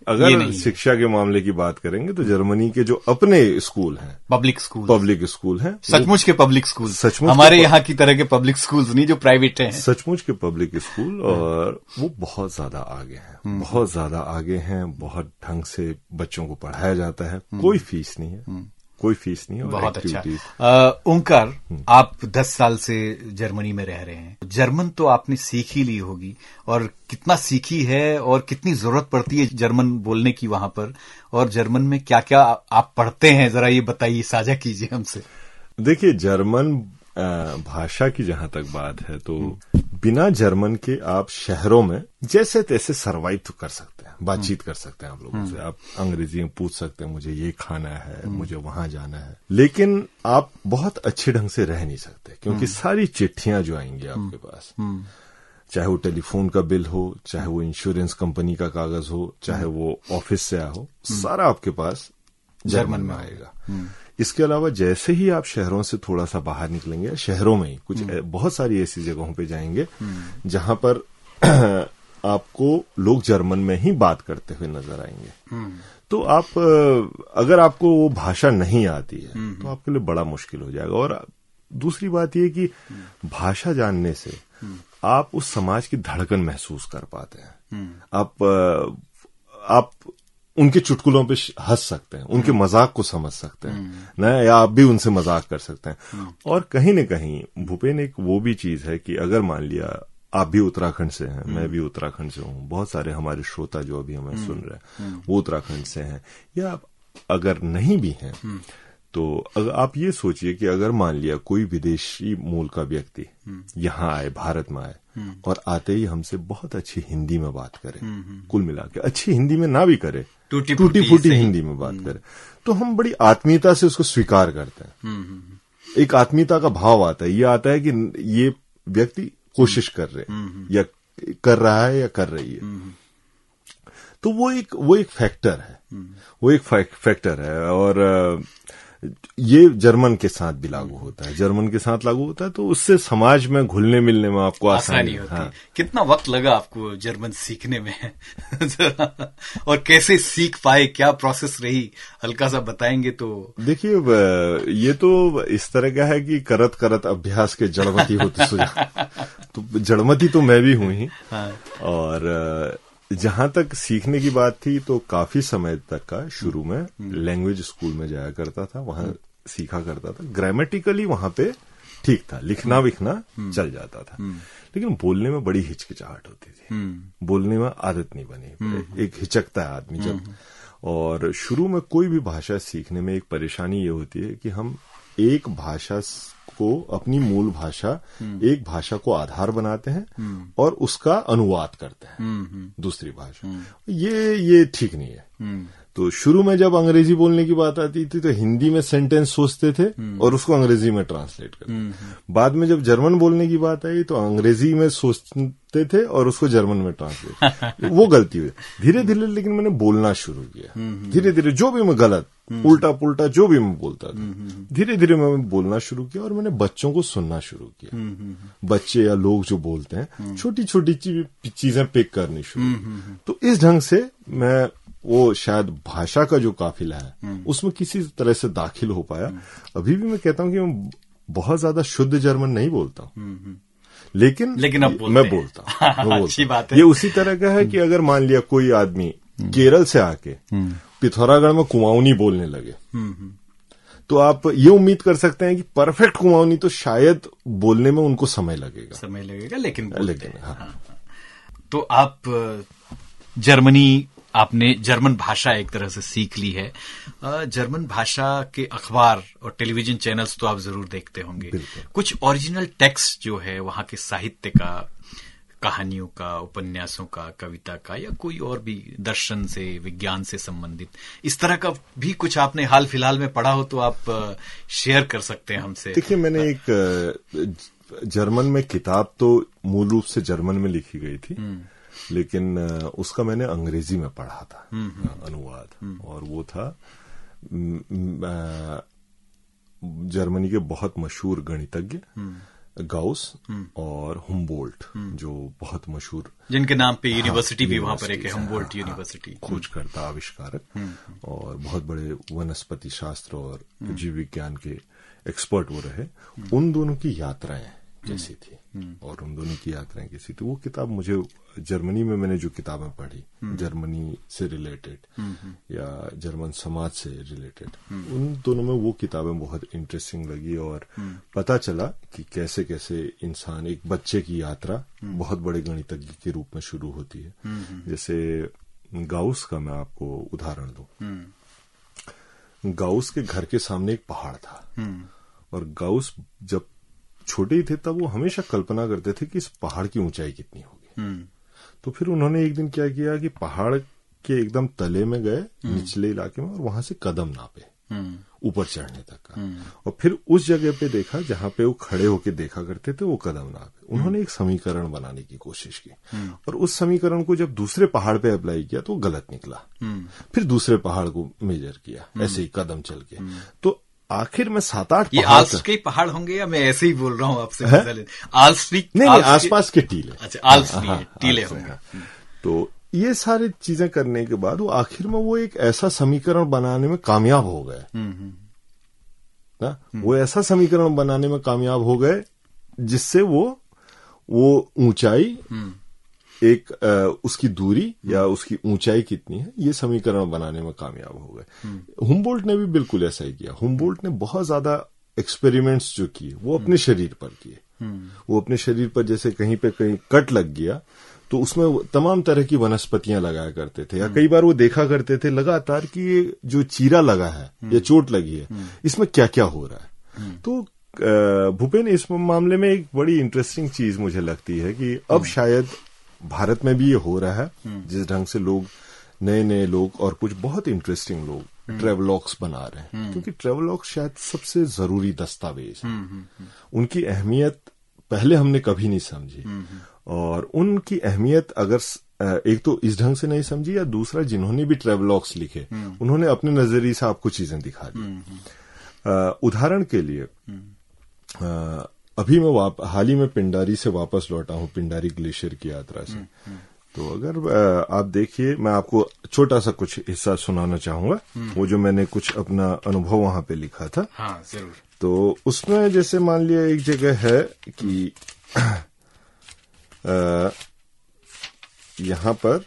अगर शिक्षा के मामले की बात करेंगे तो जर्मनी के जो अपने स्कूल हैं पब्लिक स्कूल पब्लिक स्कूल हैं सचमुच के पब्लिक स्कूल सचमुच हमारे यहाँ की तरह के पब्लिक स्कूल्स नहीं जो प्राइवेट हैं। सचमुच के पब्लिक स्कूल और वो बहुत ज़्यादा आगे हैं। बहुत ज़्यादा आगे हैं बहुत ढंग से बच्चों को पढ़ाया जाता है। कोई फ़ीस नहीं है। कोई फ़ीस नहीं है बहुत अच्छा। ओंकार आप दस साल से जर्मनी में रह रहे हैं। जर्मन तो आपने सीख ही ली होगी और कितना सीखी है और कितनी ज़रूरत पड़ती है जर्मन बोलने की वहाँ पर। और जर्मन में क्या क्या आप पढ़ते हैं? जरा ये बताइए साझा कीजिए हमसे। देखिए जर्मन भाषा की जहाँ तक बात है तो बिना जर्मन के आप शहरों में जैसे तैसे सरवाइव तो कर सकते बातचीत कर सकते हैं आप लोगों से। आप अंग्रेज़ी में पूछ सकते हैं मुझे ये खाना है मुझे वहाँ जाना है। लेकिन आप बहुत अच्छे ढंग से रह नहीं सकते क्योंकि सारी चिट्ठियाँ जो आएँगी आपके पास चाहे वो टेलीफोन का बिल हो चाहे वो इंश्योरेंस कंपनी का कागज़ हो चाहे वो ऑफ़िस से आया हो सारा आपके पास जर्मन में आएगा। इसके अलावा जैसे ही आप शहरों से थोड़ा सा बाहर निकलेंगे शहरों में ही कुछ बहुत सारी ऐसी जगहों पे जाएँगे जहाँ पर आपको लोग जर्मन में ही बात करते हुए नज़र आएँगे। तो आप अगर आपको वो भाषा नहीं आती है तो आपके लिए बड़ा मुश्किल हो जाएगा। और दूसरी बात यह कि भाषा जानने से आप उस समाज की धड़कन महसूस कर पाते हैं। आप आप उनके चुटकुलों पे हंस सकते हैं उनके हम्म। मज़ाक को समझ सकते हैं। हम्म। न या आप भी उनसे मज़ाक कर सकते हैं। हम्म। और कहीं न कहीं भूपेन एक वो भी चीज़ है कि अगर मान लिया आप भी उत्तराखंड से हैं मैं भी उत्तराखंड से हूँ। बहुत सारे हमारे श्रोता जो अभी हमें सुन रहे हैं वो उत्तराखंड से हैं। या अगर नहीं भी हैं तो अगर आप ये सोचिए कि अगर मान लिया कोई विदेशी मूल का व्यक्ति यहाँ आए भारत में आए और आते ही हमसे बहुत अच्छी हिंदी में बात करे कुल मिला के अच्छी हिंदी में ना भी करे टूटी टूटी फूटी हिंदी में बात करे तो हम बड़ी आत्मीयता से उसको स्वीकार करते हैं। एक आत्मीयता का भाव आता है ये आता है कि ये व्यक्ति कोशिश कर रहे हैं। या कर रहा है या कर रही है। तो वो एक वो एक फैक्टर है। वो एक फैक्टर है और ये जर्मन के साथ भी लागू होता है। जर्मन के साथ लागू होता है तो उससे समाज में घुलने मिलने में आपको आसानी होती हाँ। कितना वक्त लगा आपको जर्मन सीखने में? और कैसे सीख पाए? क्या प्रोसेस रही? हल्का सा बताएँगे तो। देखिए ये तो इस तरह का है कि करत करत अभ्यास के जड़मती होते तो जड़मती तो मैं भी हूँ ही। हाँ। और जहाँ तक सीखने की बात थी तो काफ़ी समय तक का शुरू में लैंग्वेज स्कूल में जाया करता था वहाँ सीखा करता था। ग्रामेटिकली वहाँ पे ठीक था लिखना विखना चल जाता था। लेकिन बोलने में बड़ी हिचकिचाहट होती थी। बोलने में आदत नहीं बनी। एक हिचकता है आदमी जब। और शुरू में कोई भी भाषा सीखने में एक परेशानी ये होती है कि हम एक भाषा को अपनी मूल भाषा एक भाषा को आधार बनाते हैं और उसका अनुवाद करते हैं। दूसरी भाषा। ये ये ठीक नहीं है। तो शुरू में जब अंग्रेज़ी बोलने की बात आती थी तो हिंदी में सेंटेंस सोचते थे और उसको अंग्रेज़ी में ट्रांसलेट करते बाद में जब जर्मन बोलने की बात आई तो अंग्रेज़ी में सोचते थे और उसको जर्मन में ट्रांसलेट वो गलती हुई। धीरे धीरे लेकिन मैंने बोलना शुरू किया। धीरे धीरे जो भी मैं गलत उल्टा पुल्टा जो भी मैं बोलता था धीरे धीरे मैं बोलना शुरू किया और मैंने बच्चों को सुनना शुरू किया। बच्चे या लोग जो बोलते हैं छोटी छोटी चीज़ें पिक करनी शुरू तो इस ढंग से मैं वो शायद भाषा का जो काफिला है उसमें किसी तरह से दाखिल हो पाया। अभी भी मैं कहता हूँ कि मैं बहुत ज़्यादा शुद्ध जर्मन नहीं बोलता हूँ। लेकिन लेकिन अब बोलते मैं बोलता हूँ। अच्छी बात है। ये उसी तरह का है कि अगर मान लिया कोई आदमी केरल से आके पिथौरागढ़ में कुमाऊनी बोलने लगे तो आप ये उम्मीद कर सकते हैं कि परफेक्ट कुमाऊनी तो शायद बोलने में उनको समय लगेगा। समय लगेगा लेकिन लेकिन हाँ।, हाँ, हाँ। तो आप जर्मनी आपने जर्मन भाषा एक तरह से सीख ली है। जर्मन भाषा के अखबार और टेलीविज़न चैनल्स तो आप ज़रूर देखते होंगे। कुछ ओरिजिनल टेक्स्ट जो है वहाँ के साहित्य का कहानियों का उपन्यासों का कविता का या कोई और भी दर्शन से विज्ञान से संबंधित। इस तरह का भी कुछ आपने हाल फ़िलहाल में पढ़ा हो तो आप शेयर कर सकते हैं हमसे। देखिए मैंने एक जर्मन में किताब तो मूल रूप से जर्मन में लिखी गई थी हम्म। लेकिन उसका मैंने अंग्रेज़ी में पढ़ा था हम्म, हम्म। अनुवाद। और वो था जर्मनी के बहुत मशहूर गणितज्ञ गाउस हम्म। और हुम्बोल्ट हम्म। जो बहुत मशहूर जिनके नाम पे यूनिवर्सिटी हाँ, भी वहाँ पर एक है हुम्बोल्ट यूनिवर्सिटी यूनिवर्सिटी खोजकर्ता आविष्कारक। हम्म, और बहुत बड़े वनस्पति शास्त्र और जीव विज्ञान के एक्सपर्ट वो रहे। उन दोनों की यात्राएँ जैसी थी। और उन दोनों की यात्राएँ कैसी। थी वो किताब मुझे जर्मनी में मैंने जो किताबें पढ़ी जर्मनी से रिलेटेड या जर्मन समाज से रिलेटेड उन दोनों में वो किताबें बहुत इंटरेस्टिंग लगी और पता चला कि कैसे कैसे इंसान एक बच्चे की यात्रा बहुत बड़े गणितज्ञ के रूप में शुरू होती है। जैसे गाउस का मैं आपको उदाहरण दू। गाउस के घर के सामने एक पहाड़ था। और गाउस जब छोटे ही थे तब वो हमेशा कल्पना करते थे कि इस पहाड़ की ऊंचाई कितनी होगी। तो फिर उन्होंने एक दिन क्या किया कि पहाड़ के एकदम तले में गए निचले इलाके में और वहाँ से कदम नापे ऊपर चढ़ने तक का। और फिर उस जगह पे देखा जहाँ पे वो खड़े होके देखा करते थे वो कदम नापे। उन्होंने एक समीकरण बनाने की कोशिश की। और उस समीकरण को जब दूसरे पहाड़ पे अप्लाई किया तो गलत निकला। फिर दूसरे पहाड़ को मेजर किया ऐसे ही कदम चल के। तो आखिर में सात आठ ये आल्स के पहाड़ होंगे या मैं ऐसे ही बोल रहा हूँ आपसे आल्स नहीं, नहीं आसपास के टीले। अच्छा आल्स हाँ, टीले होंगे। तो ये सारी चीज़ें करने के बाद वो आखिर में वो एक ऐसा समीकरण बनाने में कामयाब हो गए। हम्म, हम्म। ना? वो ऐसा समीकरण बनाने में कामयाब हो गए जिससे वो वो ऊंचाई हम्म। एक उसकी दूरी या उसकी ऊंचाई कितनी है ये समीकरण बनाने में कामयाब हो गए। हुमबोल्ट ने भी बिल्कुल ऐसा ही किया। हुमबोल्ट ने बहुत ज़्यादा एक्सपेरिमेंट्स जो किए वो अपने शरीर पर किए। वो अपने शरीर पर जैसे कहीं पे कहीं कट लग गया तो उसमें तमाम तरह की वनस्पतियाँ लगाया करते थे। या कई बार वो देखा करते थे लगातार कि ये जो चीरा लगा है या चोट लगी है इसमें क्या क्या हो रहा है? तो भूपेन इस मामले में एक बड़ी इंटरेस्टिंग चीज़ मुझे लगती है कि अब शायद भारत में भी ये हो रहा है जिस ढंग से लोग नए नए लोग और कुछ बहुत इंटरेस्टिंग लोग ट्रेवलॉग्स बना रहे हैं। क्योंकि ट्रेवलॉग्स शायद सबसे ज़रूरी दस्तावेज़ है। उनकी अहमियत पहले हमने कभी नहीं समझी। और उनकी अहमियत अगर एक तो इस ढंग से नहीं समझी या दूसरा जिन्होंने भी ट्रेवलॉग्स लिखे उन्होंने अपने नज़रिए से आपको चीज़ें दिखा दी। उदाहरण के लिए अभी मैं हाल ही में पिंडारी से वापस लौटा हूँ पिंडारी ग्लेशियर की यात्रा से। तो अगर आप देखिए मैं आपको छोटा सा कुछ हिस्सा सुनाना चाहूँगा वो जो मैंने कुछ अपना अनुभव वहाँ पे लिखा था। हाँ, ज़रूर। तो उसमें जैसे मान लिया एक जगह है कि यहाँ पर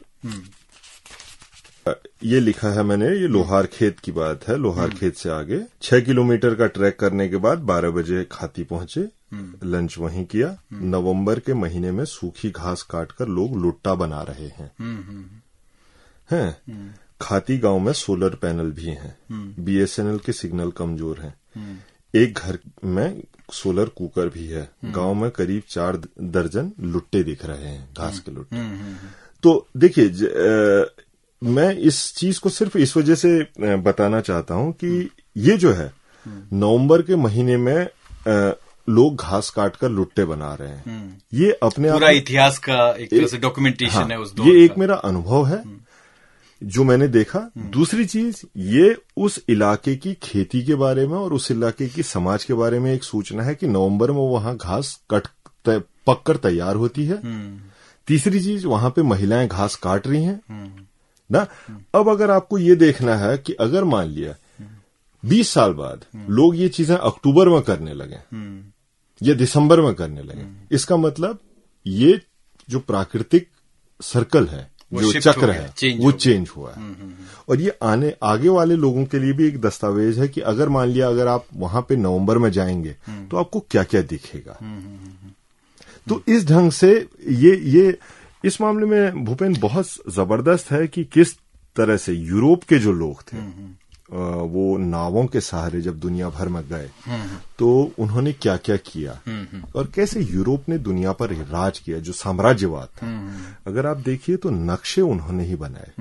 ये लिखा है मैंने ये लोहार खेत की बात है। लोहार खेत से आगे छह किलोमीटर का ट्रैक करने के बाद बारह बजे खाती पहुँचे। लंच वहीं किया। नवंबर के महीने में सूखी घास काटकर लोग लुट्टा बना रहे हैं। हैं? खाती गाँव में सोलर पैनल भी हैं। बीएसएनएल के सिग्नल कमज़ोर हैं। एक घर में सोलर कुकर भी है। गाँव में करीब चार दर्जन लुट्टे दिख रहे हैं, घास के लुट्टे। तो देखिए मैं इस चीज़ को सिर्फ़ इस वजह से बताना चाहता हूँ कि ये जो है, नवंबर के महीने में लोग घास काटकर लुट्टे बना रहे हैं। ये अपने पूरा इतिहास का एक तरह से डॉक्यूमेंटेशन हाँ, है उस दौर ये एक मेरा अनुभव है जो मैंने देखा। दूसरी चीज़ ये उस इलाके की खेती के बारे में और उस इलाके की समाज के बारे में एक सूचना है कि नवंबर में वहाँ घास कट पककर तैयार होती है। तीसरी चीज़ वहाँ पे महिलाएँ घास काट रही हैं। ना? अब अगर आपको ये देखना है कि अगर मान लिया बीस साल बाद लोग ये चीज़ें अक्टूबर में करने लगे। या दिसंबर में करने लगे। इसका मतलब ये जो प्राकृतिक सर्कल है जो चक्र है वो चेंज हुआ है। हम्म, हम्म, हम्म। और ये आने आगे वाले लोगों के लिए भी एक दस्तावेज़ है कि अगर मान लिया अगर आप वहाँ पे नवंबर में जाएँगे तो आपको क्या क्या दिखेगा तो इस ढंग से ये ये इस मामले में भूपेन बहुत ज़बरदस्त है कि किस तरह से यूरोप के जो लोग थे वो नावों के सहारे जब दुनिया भर में गए तो उन्होंने क्या? क्या किया और कैसे यूरोप ने दुनिया पर राज किया जो साम्राज्यवाद था? अगर आप देखिए तो नक्शे उन्होंने ही बनाए।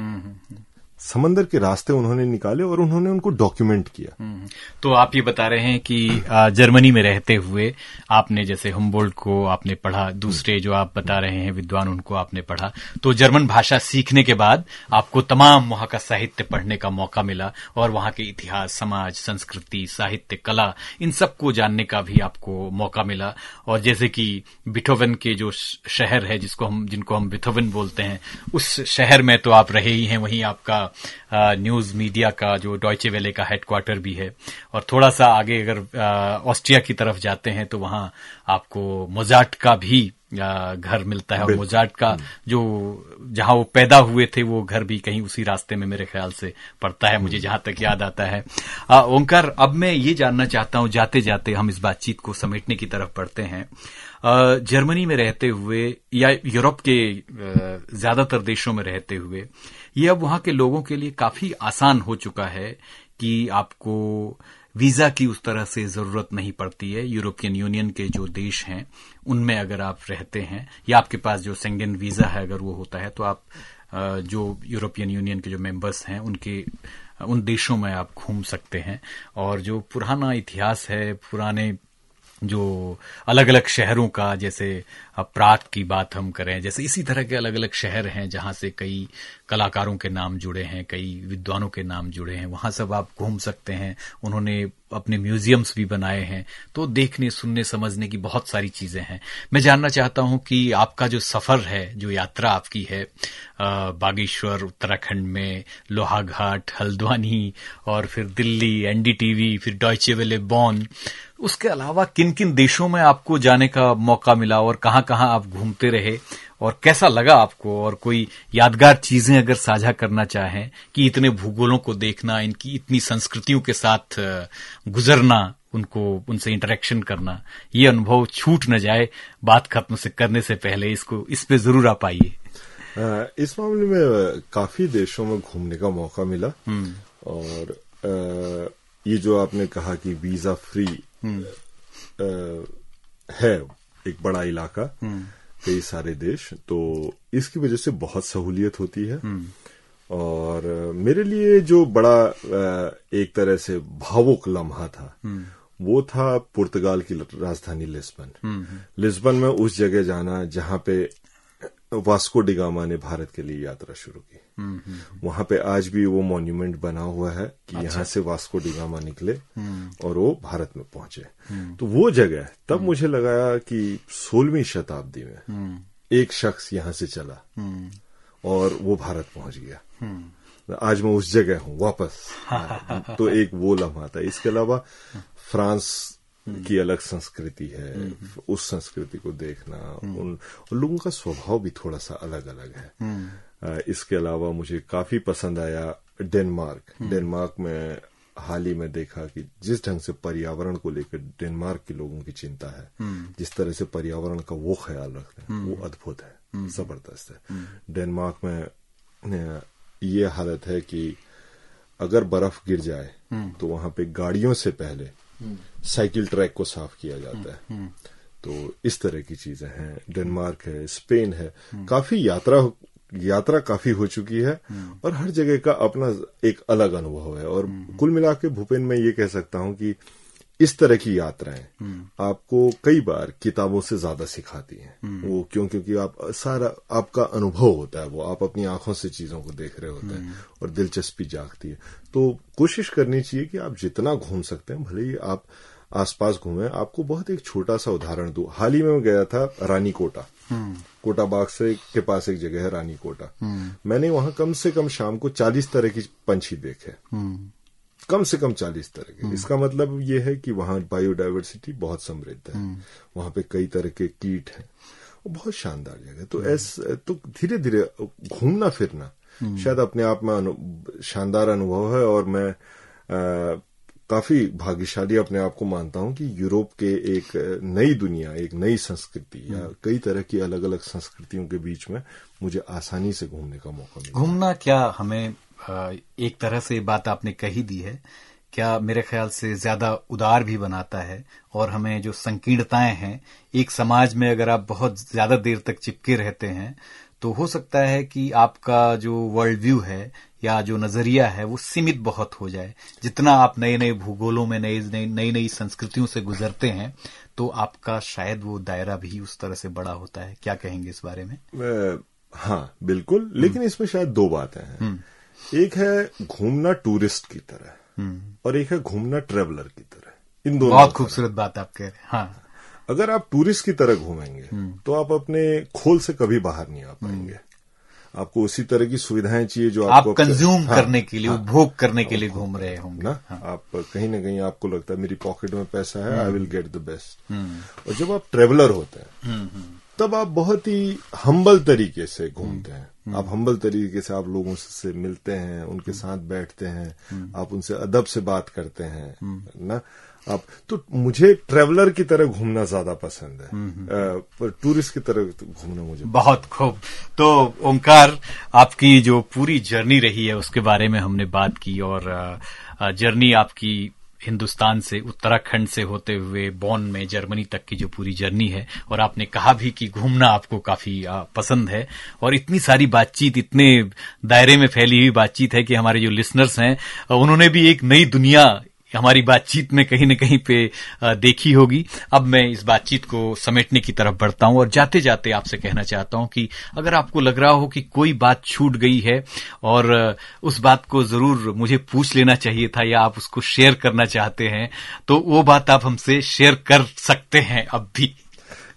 समंदर के रास्ते उन्होंने निकाले और उन्होंने उनको डॉक्यूमेंट किया। हम्म, तो आप ये बता रहे हैं कि जर्मनी में रहते हुए आपने जैसे हुम्बोल्ट को आपने पढ़ा दूसरे जो आप बता रहे हैं विद्वान उनको आपने पढ़ा तो जर्मन भाषा सीखने के बाद आपको तमाम वहाँ का साहित्य पढ़ने का मौका मिला और वहाँ के इतिहास समाज संस्कृति साहित्य कला इन सबको जानने का भी आपको मौका मिला। और जैसे कि बिथोवन के जो शहर है जिसको हम जिनको हम बिथोवन बोलते हैं उस शहर में तो आप रहे ही हैं वहीं आपका न्यूज़ मीडिया का, जो डॉयचे वेले का हेडक्वार्टर भी है। और थोड़ा सा आगे अगर ऑस्ट्रिया की तरफ़ जाते हैं तो वहाँ आपको मोजाट का भी घर मिलता है और मोजार्ट का जो जहाँ वो पैदा हुए थे वो घर भी कहीं उसी रास्ते में मेरे ख्याल से पड़ता है मुझे जहाँ तक याद आता है। ओंकार अब मैं ये जानना चाहता हूँ जाते जाते हम इस बातचीत को समेटने की तरफ़ बढ़ते हैं। जर्मनी में रहते हुए या यूरोप के ज़्यादातर देशों में रहते हुए ये अब वहाँ के लोगों के लिए काफ़ी आसान हो चुका है कि आपको वीज़ा की उस तरह से ज़रूरत नहीं पड़ती है। यूरोपियन यूनियन के जो देश हैं, उनमें अगर आप रहते हैं, या आपके पास जो सेंगन वीज़ा है अगर वो होता है तो आप जो यूरोपियन यूनियन के जो मेंबर्स हैं, उनके, उन देशों में आप घूम सकते हैं। और जो पुराना इतिहास है, पुराने जो अलग अलग शहरों का, जैसे प्राग की बात हम करें, जैसे इसी तरह के अलग अलग शहर हैं, जहाँ से कई कलाकारों के नाम जुड़े हैं, कई विद्वानों के नाम जुड़े हैं, वहाँ सब आप घूम सकते हैं, उन्होंने अपने म्यूजियम्स भी बनाए हैं तो देखने, सुनने, समझने की बहुत सारी चीज़ें हैं। मैं जानना चाहता हूँ कि आपका जो सफ़र है, जो यात्रा आपकी है बागेश्वर, उत्तराखंड में, लोहाघाट, हल्द्वानी और फिर दिल्ली, एनडीटीवी, फिर डॉयचे वेले, बॉन, उसके अलावा किन किन देशों में आपको जाने का मौका मिला और कहाँ कहाँ आप घूमते रहे? और कैसा लगा आपको और कोई यादगार चीज़ें अगर साझा करना चाहें कि इतने भूगोलों को देखना इनकी इतनी संस्कृतियों के साथ गुजरना उनको उनसे इंटरेक्शन करना ये अनुभव छूट न जाए बात खत्म से करने से पहले इसको इस पे ज़रूर आप आइए इस मामले में काफ़ी देशों में घूमने का मौका मिला हम्म। और ये जो आपने कहा कि वीज़ा फ्री हम्म। है एक बड़ा इलाका हम्म। कई सारे देश तो इसकी वजह से बहुत सहूलियत होती है। हम्म। और मेरे लिए जो बड़ा एक तरह से भावुक लम्हा था वो था पुर्तगाल की राजधानी लिस्बन। लिस्बन में उस जगह जाना जहाँ पे वास्को डिगामा ने भारत के लिए यात्रा शुरू की। हम्म, हम्म, हम्म। वहाँ पे आज भी वो मॉन्यूमेंट बना हुआ है कि अच्छा। यहाँ से वास्को डिगामा निकले और वो भारत में पहुँचे। तो वो जगह तब मुझे लगा कि सोलहवीं शताब्दी में एक शख्स यहाँ से चला और वो भारत पहुँच गया। आज मैं उस जगह हूँ वापस। तो एक वो लम्हा था। इसके अलावा फ्रांस की अलग संस्कृति है उस संस्कृति को देखना उन, उन लोगों का स्वभाव भी थोड़ा सा अलग अलग है इसके अलावा मुझे काफ़ी पसंद आया डेनमार्क। डेनमार्क में हाल ही में देखा कि जिस ढंग से पर्यावरण को लेकर डेनमार्क के लोगों की चिंता है जिस तरह से पर्यावरण का वो ख्याल रखते हैं वो अद्भुत है ज़बरदस्त है। डेनमार्क में ये हालत है कि अगर बर्फ़ गिर जाए तो वहाँ पे गाड़ियों से पहले साइकिल ट्रैक को साफ़ किया जाता है। हम्म, हम्म। तो इस तरह की चीज़ें हैं। डेनमार्क है स्पेन है। हम्म। काफ़ी यात्रा यात्रा काफ़ी हो चुकी है और हर जगह का अपना एक अलग अनुभव है। और कुल मिला के भूपेन मैं ये कह सकता हूँ कि इस तरह की यात्राएँ हम्म। आपको कई बार किताबों से ज़्यादा सिखाती हैं। हम्म। वो क्यों? क्योंकि आप सारा आपका अनुभव होता है वो। आप अपनी आँखों से चीज़ों को देख रहे होते हैं हम्म। और दिलचस्पी जागती है। तो कोशिश करनी चाहिए कि आप जितना घूम सकते हैं भले ही आप आसपास घूमे। आपको बहुत एक छोटा सा उदाहरण दू। हाल ही में मैं गया था रानी कोटा कोटा बाग से के पास एक जगह है रानी कोटा मैंने वहाँ कम से कम शाम को चालीस तरह की पंछी देखे। कम से कम चालीस तरह के। हम्म। इसका मतलब ये है कि वहाँ बायोडाइवर्सिटी बहुत समृद्ध है। हम्म। वहाँ पे कई तरह के कीट हैं। वो बहुत शानदार जगह तो हम्म। ऐसे तो धीरे धीरे घूमना फिरना शायद अपने आप में अनु, शानदार अनुभव है और मैं आ, काफ़ी भाग्यशाली अपने आप को मानता हूँ कि यूरोप के एक नई दुनिया एक नई संस्कृति या कई तरह की अलग अलग संस्कृतियों के बीच में मुझे आसानी से घूमने का मौका मिला। घूमना क्या हमें एक तरह से बात आपने कही दी है। क्या मेरे ख्याल से ज़्यादा उदार भी बनाता है और हमें जो संकीर्णताएँ हैं एक समाज में अगर आप बहुत ज़्यादा देर तक चिपके रहते हैं तो हो सकता है कि आपका जो वर्ल्ड व्यू है या जो नज़रिया है वो सीमित बहुत हो जाए। जितना आप नए नए भूगोलों में नई नई नई संस्कृतियों से गुजरते हैं तो आपका शायद वो दायरा भी उस तरह से बड़ा होता है। क्या कहेंगे इस बारे में? हाँ बिल्कुल। लेकिन इसमें शायद दो बातें हैं। हम्म। एक है घूमना टूरिस्ट की तरह हम्म। और एक है घूमना ट्रेवलर की तरह। इन दोनों बहुत खूबसूरत बात आप कह रहे हैं। हाँ। अगर आप टूरिस्ट की तरह घूमेंगे हम्म। तो आप अपने खोल से कभी बाहर नहीं आ पाएँगे। हम्म। आपको उसी तरह की सुविधाएँ चाहिए जो आपको आप कंज्यूम हाँ, करने के लिए उपभोग हाँ, उपभोग करने के लिए घूम रहे होंगे। ना? हाँ, आप कहीं ना कहीं आपको लगता है मेरी पॉकेट में पैसा है I will get the best और जब आप ट्रेवलर होते हैं तब आप बहुत ही हम्बल तरीके से घूमते हैं। आप हम्बल तरीके से आप लोगों से मिलते हैं उनके साथ बैठते हैं आप उनसे अदब से बात करते हैं ना? आप तो मुझे ट्रेवलर की तरह घूमना ज़्यादा पसंद है। पर टूरिस्ट की तरह घूमना मुझे बहुत खूब। तो ओंकार आपकी जो पूरी जर्नी रही है उसके बारे में हमने बात की और जर्नी आपकी हिंदुस्तान से, उत्तराखंड से होते हुए बॉन में, जर्मनी तक की जो पूरी जर्नी है, और आपने कहा भी कि घूमना आपको काफ़ी पसंद है, और इतनी सारी बातचीत, इतने दायरे में फैली हुई बातचीत है कि हमारे जो लिसनर्स हैं, उन्होंने भी एक नई दुनिया हमारी बातचीत में कहीं न कहीं पे देखी होगी अब मैं इस बातचीत को समेटने की तरफ़ बढ़ता हूँ और जाते जाते आपसे कहना चाहता हूँ कि अगर आपको लग रहा हो कि कोई बात छूट गई है और उस बात को ज़रूर मुझे पूछ लेना चाहिए था या आप उसको शेयर करना चाहते हैं तो वो बात आप हमसे शेयर कर सकते हैं अब भी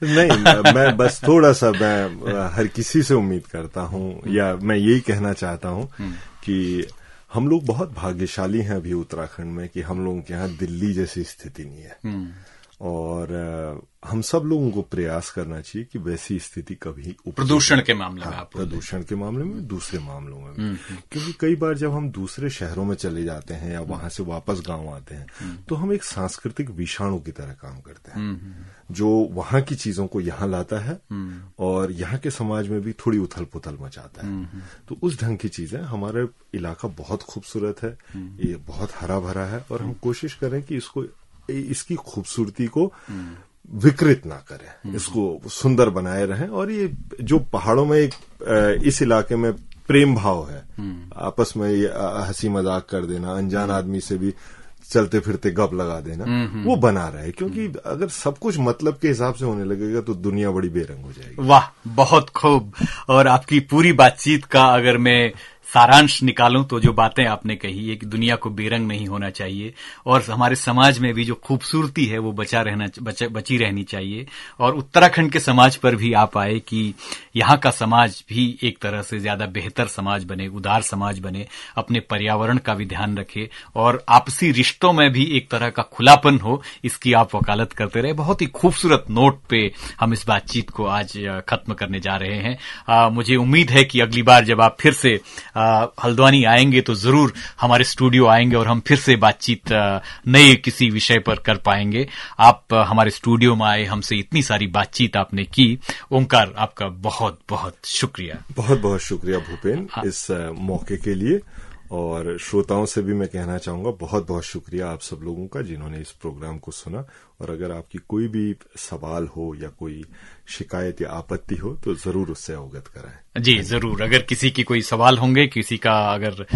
नहीं मैं बस थोड़ा सा मैं हर किसी से उम्मीद करता हूँ या मैं यही कहना चाहता हूँ हम्म। कि हम लोग बहुत भाग्यशाली हैं अभी उत्तराखंड में कि हम लोगों के यहाँ दिल्ली जैसी स्थिति नहीं है हम्म। और हम सब लोगों को प्रयास करना चाहिए कि वैसी स्थिति कभी प्रदूषण के मामले में हाँ, प्रदूषण के मामले में दूसरे मामलों में भी। हम्म, हम्म। क्योंकि कई बार जब हम दूसरे शहरों में चले जाते हैं या वहाँ से वापस गाँव आते हैं तो हम एक सांस्कृतिक विषाणु की तरह काम करते हैं। जो वहाँ की चीज़ों को यहाँ लाता है और यहाँ के समाज में भी थोड़ी उथल पुथल मचाता है। तो उस ढंग की चीज़ें हमारा इलाका बहुत खूबसूरत है ये बहुत हरा भरा है और हम कोशिश करें कि इसको इसकी खूबसूरती को विकृत ना करें। इसको सुंदर बनाए रहें। और ये जो पहाड़ों में एक इस इलाके में प्रेम भाव है आपस में ये हँसी मज़ाक कर देना अनजान आदमी से भी चलते फिरते गप लगा देना वो बना रहे क्योंकि अगर सब कुछ मतलब के हिसाब से होने लगेगा तो दुनिया बड़ी बेरंग हो जाएगी। वाह बहुत खूब। और आपकी पूरी बातचीत का अगर मैं सारांश निकालूं तो जो बातें आपने कही है कि दुनिया को बेरंग नहीं होना चाहिए और हमारे समाज में भी जो खूबसूरती है वो बचा रहना बच, बची रहनी चाहिए और उत्तराखंड के समाज पर भी आप आए कि यहाँ का समाज भी एक तरह से ज़्यादा बेहतर समाज बने उदार समाज बने अपने पर्यावरण का भी ध्यान रखे और आपसी रिश्तों में भी एक तरह का खुलापन हो इसकी आप वकालत करते रहे। बहुत ही खूबसूरत नोट पे हम इस बातचीत को आज खत्म करने जा रहे हैं। आ, मुझे उम्मीद है कि अगली बार जब आप फिर से आ, हल्द्वानी आएँगे तो ज़रूर हमारे स्टूडियो आएँगे और हम फिर से बातचीत नए किसी विषय पर कर पाएँगे। आप हमारे स्टूडियो में आए हमसे इतनी सारी बातचीत आपने की। ओंकार आपका बहुत बहुत शुक्रिया। बहुत बहुत शुक्रिया भूपेन। इस मौके के लिए। और श्रोताओं से भी मैं कहना चाहूँगा बहुत बहुत शुक्रिया आप सब लोगों का जिन्होंने इस प्रोग्राम को सुना। और अगर आपकी कोई भी सवाल हो या कोई शिकायत या आपत्ति हो तो ज़रूर उससे अवगत कराएँ। जी ज़रूर। अगर किसी की कोई सवाल होंगे किसी का अगर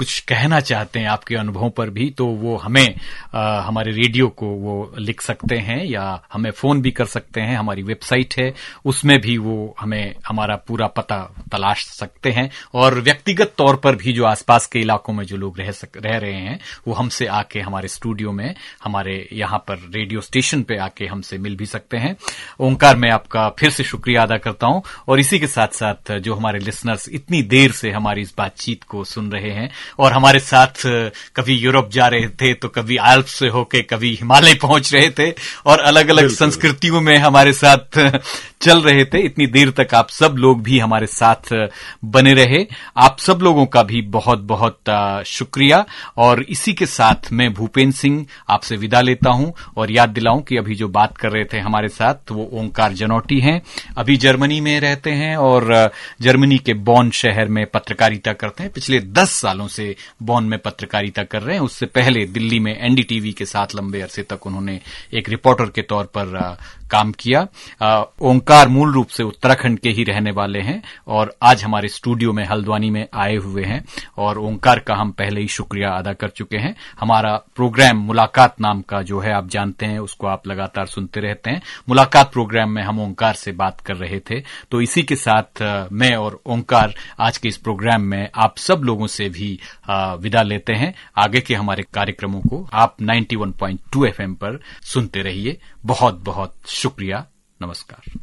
कुछ कहना चाहते हैं आपके अनुभवों पर भी तो वो हमें आ, हमारे रेडियो को वो लिख सकते हैं या हमें फ़ोन भी कर सकते हैं। हमारी वेबसाइट है उसमें भी वो हमें हमारा पूरा पता तलाश सकते हैं। और व्यक्तिगत तौर पर भी जो आसपास के इलाकों में जो लोग रह सक, रह रहे हैं वो हमसे आके हमारे स्टूडियो में हमारे यहाँ पर रेडियो स्टेशन पे आके हमसे मिल भी सकते हैं। ओंकार मैं आपका फिर से शुक्रिया अदा करता हूँ। और इसी के साथ साथ जो हमारे लिसनर्स इतनी देर से हमारी इस बातचीत को सुन रहे हैं और हमारे साथ कभी यूरोप जा रहे थे तो कभी आल्प से होके कभी हिमालय पहुँच रहे थे और अलग अलग संस्कृतियों में हमारे साथ चल रहे थे। इतनी देर तक आप सब लोग भी हमारे साथ बने रहे। आप सब लोगों का भी बहुत बहुत शुक्रिया। और इसी के साथ मैं भूपेन्द्र सिंह आपसे विदा लेता हूँ और याद दिलाऊं कि अभी जो बात कर रहे थे हमारे साथ वो ओंकार जनौटी हैं। अभी जर्मनी में रहते हैं और जर्मनी के बॉन शहर में पत्रकारिता करते हैं। पिछले दस सालों से बॉन में पत्रकारिता कर रहे हैं। उससे पहले दिल्ली में एनडीटीवी के साथ लंबे अरसे तक उन्होंने एक रिपोर्टर के तौर पर काम किया। ओंकार मूल रूप से उत्तराखंड के ही रहने वाले हैं और आज हमारे स्टूडियो में हल्द्वानी में आए हुए हैं और ओंकार का हम पहले ही शुक्रिया अदा कर चुके हैं। हमारा प्रोग्राम मुलाकात नाम का जो है, आप जानते हैं, उसको आप लगातार सुनते रहते हैं। मुलाकात प्रोग्राम में हम ओंकार से बात कर रहे थे। तो इसी के साथ मैं और ओंकार आज के इस प्रोग्राम में आप सब लोगों से भी विदा लेते हैं। आगे के हमारे कार्यक्रमों को आप 91.2 एफएम पर सुनते रहिए। बहुत बहुत शुक्रिया नमस्कार।